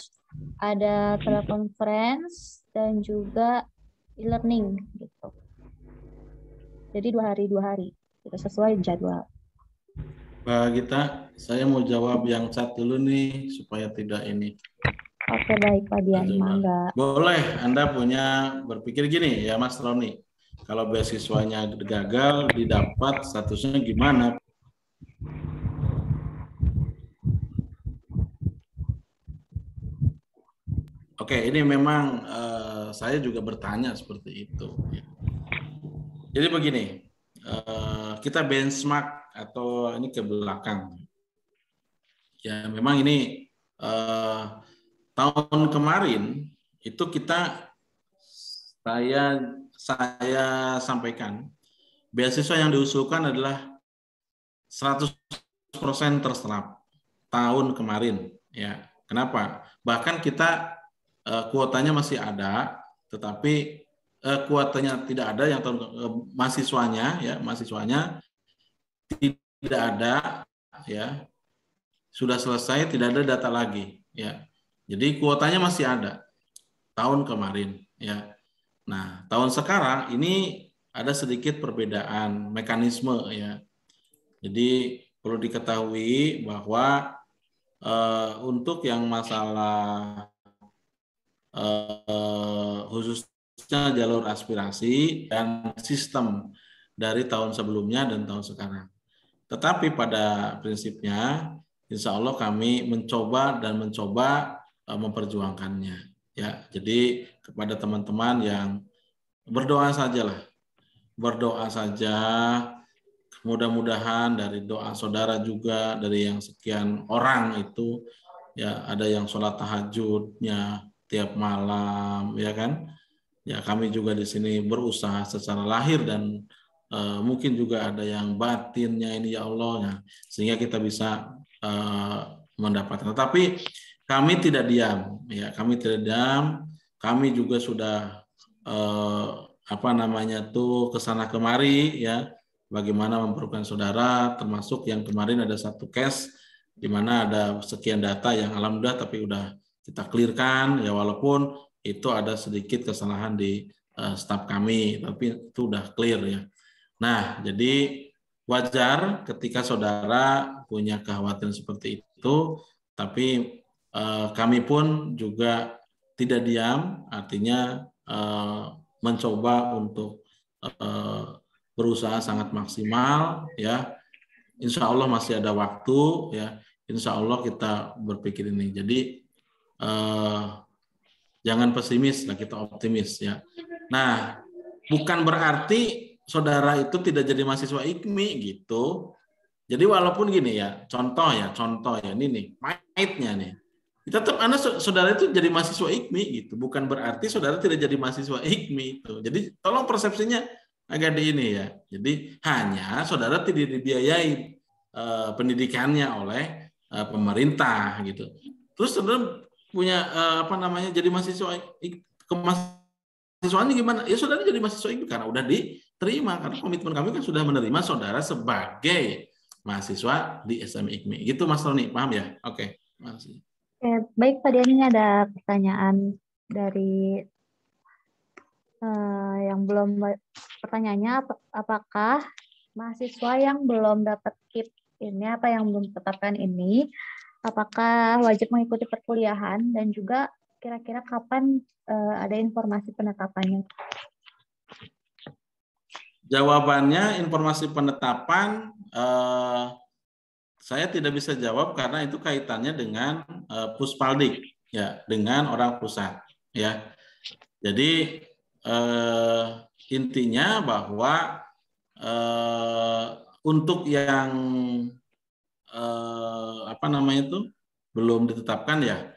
ada teleconference dan juga e-learning gitu. Jadi dua hari dua hari itu sesuai jadwal. Mbak Gita, saya mau jawab yang chat dulu nih supaya tidak ini. Oke baik Pak Dian, mangga. Boleh Anda punya berpikir gini ya Mas Roni. Kalau beasiswanya gagal didapat statusnya gimana? Oke, ini memang eh, saya juga bertanya seperti itu. ya. Jadi begini, eh, kita benchmark atau ini ke belakang. Ya, memang ini eh, tahun kemarin itu kita saya saya sampaikan beasiswa yang diusulkan adalah 100% terserap tahun kemarin ya. Kenapa? Bahkan kita eh, kuotanya masih ada tetapi eh, kuotanya tidak ada yang tahun eh, mahasiswanya ya, mahasiswanya tidak ada ya. Sudah selesai tidak ada data lagi ya. Jadi kuotanya masih ada tahun kemarin ya. Nah, tahun sekarang ini ada sedikit perbedaan mekanisme ya. Jadi perlu diketahui bahwa eh, untuk yang masalah eh, khususnya jalur aspirasi dan sistem dari tahun sebelumnya dan tahun sekarang. Tetapi pada prinsipnya, insya Allah kami mencoba dan mencoba memperjuangkannya. Ya, jadi kepada teman-teman yang berdoa sajalah, berdoa saja. Mudah-mudahan dari doa saudara juga dari yang sekian orang itu ya ada yang sholat tahajudnya tiap malam ya kan ya kami juga di sini berusaha secara lahir dan eh, mungkin juga ada yang batinnya ini ya Allah ya, sehingga kita bisa eh, mendapatkan tetapi kami tidak diam ya kami tidak diam kami juga sudah eh, apa namanya tuh ke sana kemari ya bagaimana memperlukan saudara termasuk yang kemarin ada satu case di mana ada sekian data yang alhamdulillah tapi udah kita clearkan ya walaupun itu ada sedikit kesalahan di uh, staf kami tapi itu udah clear ya. Nah, jadi wajar ketika saudara punya kekhawatiran seperti itu tapi kami pun juga tidak diam artinya uh, mencoba untuk uh, berusaha sangat maksimal ya. Insya Allah masih ada waktu ya. Insya Allah kita berpikir ini. Jadi eh, jangan pesimis lah kita optimis ya. Nah bukan berarti saudara itu tidak jadi mahasiswa IKMI gitu. Jadi walaupun gini ya contoh ya contoh ya ini nih pahitnya nih tetap anda saudara itu jadi mahasiswa IKMI gitu bukan berarti saudara tidak jadi mahasiswa IKMI itu jadi tolong persepsinya agak di ini ya. Jadi hanya saudara tidak dibiayai uh, pendidikannya oleh uh, pemerintah gitu. Terus saudara punya uh, apa namanya jadi mahasiswa kemahasiswaannya gimana? Ya saudara jadi mahasiswa itu karena udah diterima karena komitmen kami kan sudah menerima saudara sebagai mahasiswa di SM IKMI. Gitu Mas Roni, paham ya? Oke, makasih. Oke, baik Pak Dian ini ada pertanyaan dari uh, yang belum pertanyaannya ap- apakah mahasiswa yang belum dapat KIP ini apa yang belum ditetapkan ini apakah wajib mengikuti perkuliahan dan juga kira-kira kapan uh, ada informasi penetapannya? Jawabannya informasi penetapan uh, saya tidak bisa jawab karena itu kaitannya dengan uh, Puspaldik ya, dengan orang pusat ya. Jadi uh, intinya bahwa uh, untuk yang uh, apa namanya itu belum ditetapkan ya,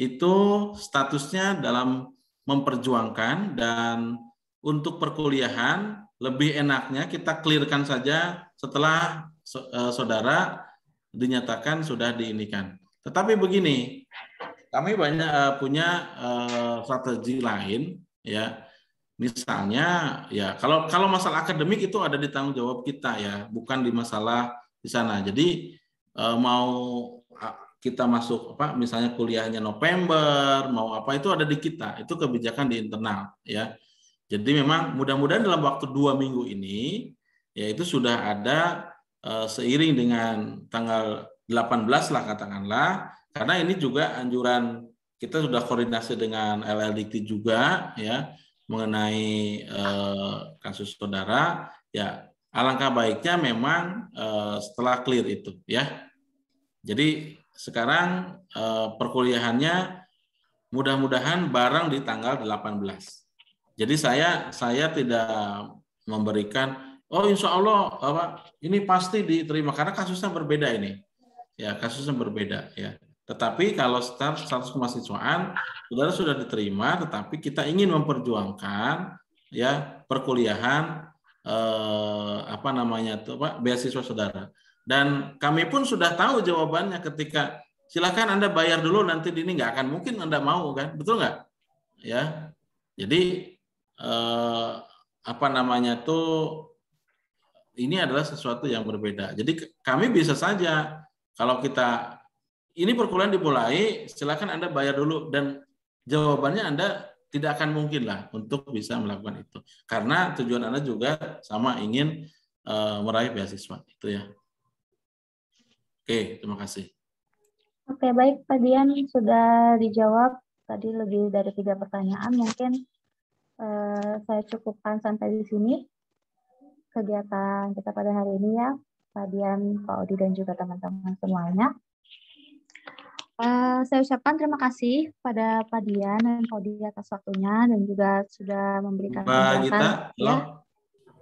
itu statusnya dalam memperjuangkan dan untuk perkuliahan lebih enaknya kita clearkan saja setelah saudara dinyatakan sudah diinikan. Tetapi begini, kami banyak eh, punya eh, strategi lain ya. Misalnya ya kalau kalau masalah akademik itu ada di tanggung jawab kita ya, bukan di masalah di sana. Jadi mau kita masuk apa misalnya kuliahnya November, mau apa itu ada di kita. Itu kebijakan di internal ya. Jadi memang mudah-mudahan dalam waktu dua minggu ini ya itu sudah ada uh, seiring dengan tanggal 18 lah katakanlah karena ini juga anjuran kita sudah koordinasi dengan LLDT juga ya mengenai uh, kasus saudara ya alangkah baiknya memang uh, setelah clear itu ya. Jadi sekarang uh, perkuliahannya mudah-mudahan bareng di tanggal 18 jadi saya saya tidak memberikan oh insya Allah apa ini pasti diterima. Karena kasusnya berbeda ini. Ya kasusnya berbeda ya. Tetapi kalau status kemahasiswaan saudara sudah diterima, tetapi kita ingin memperjuangkan ya perkuliahan eh, apa namanya tuh pak beasiswa saudara. Dan kami pun sudah tahu jawabannya ketika silakan anda bayar dulu nanti ini nggak akan mungkin anda mau kan? Betul nggak? Ya. Jadi eh, apa namanya tuh ini adalah sesuatu yang berbeda. Jadi kami bisa saja kalau kita ini perkuliahan dimulai, silakan Anda bayar dulu dan jawabannya Anda tidak akan mungkin lah untuk bisa melakukan itu. Karena tujuan Anda juga sama ingin uh, meraih beasiswa itu ya. Oke, terima kasih. Oke, baik Pak Dian sudah dijawab tadi lebih dari tiga pertanyaan. Mungkin uh, saya cukupkan sampai di sini kegiatan kita pada hari ini ya, Pak Dian, Pak Odi, dan juga teman-teman semuanya. Uh, saya ucapkan terima kasih pada Pak Dian dan Pak Odi atas waktunya dan juga sudah memberikan Mbak Gita, ya.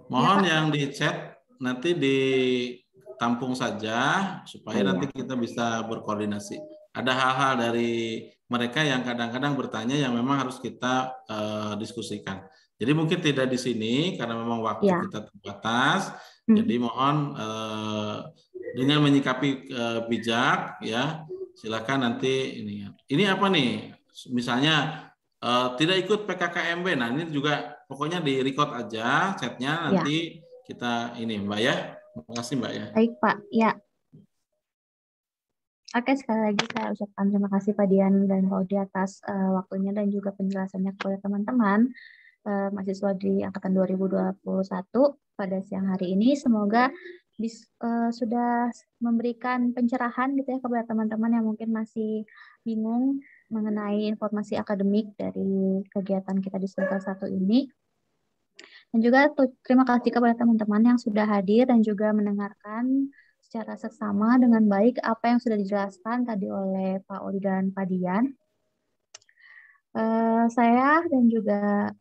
Mohon ya, yang di chat nanti ditampung saja supaya oh, nanti kita bisa berkoordinasi. Ada hal-hal dari mereka yang kadang-kadang bertanya yang memang harus kita uh, diskusikan. Jadi mungkin tidak di sini karena memang waktu ya. kita terbatas. Hmm. Jadi mohon uh, dengan menyikapi uh, bijak ya, silakan nanti ini. Ini apa nih? Misalnya uh, tidak ikut PKKMB. Nah, ini juga pokoknya di record aja chatnya ya. nanti ya. kita ini Mbak ya. Terima kasih Mbak ya. Baik Pak. Ya, Oke, sekali lagi saya ucapkan terima kasih Pak Dian dan Pak Odi atas uh, waktunya dan juga penjelasannya kepada teman-teman uh, mahasiswa di angkatan 2021 pada siang hari ini. Semoga bis, uh, sudah memberikan pencerahan gitu ya kepada teman-teman yang mungkin masih bingung mengenai informasi akademik dari kegiatan kita di semester satu ini. Dan juga terima kasih kepada teman-teman yang sudah hadir dan juga mendengarkan secara seksama dengan baik apa yang sudah dijelaskan tadi oleh Pak Odi dan Pak Dian. Uh, saya dan juga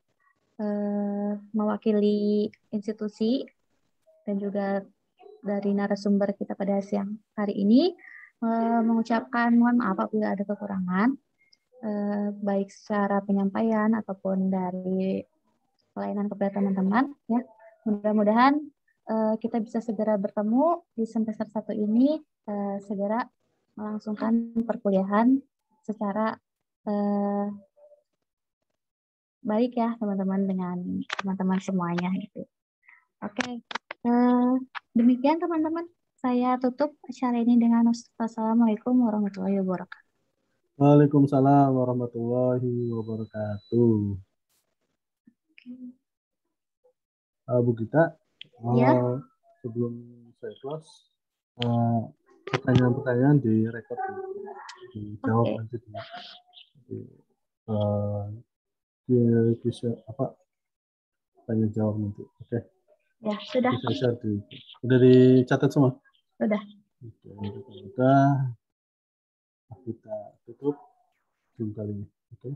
uh, mewakili institusi dan juga dari narasumber kita pada siang hari ini uh, mengucapkan mohon maaf apabila ada kekurangan uh, baik secara penyampaian ataupun dari pelayanan kepada teman-teman ya. Mudah-mudahan kita bisa segera bertemu di semester satu ini segera melangsungkan perkuliahan secara baik ya teman-teman dengan teman-teman semuanya gitu. Oke, okay. uh, demikian teman-teman. Saya tutup acara ini dengan Assalamualaikum warahmatullahi wabarakatuh. Waalaikumsalam warahmatullahi wabarakatuh. Uh, Bu Gita, Ya. Uh, sebelum saya close, uh, pertanyaan-pertanyaan di record dijawab okay. nanti di, uh, di, di apa tanya jawab nanti. Oke. Okay. Ya sudah. Bisa share di, udah dicatat semua. Sudah. Oke, kita kita tutup Zoom kali ini. Oke.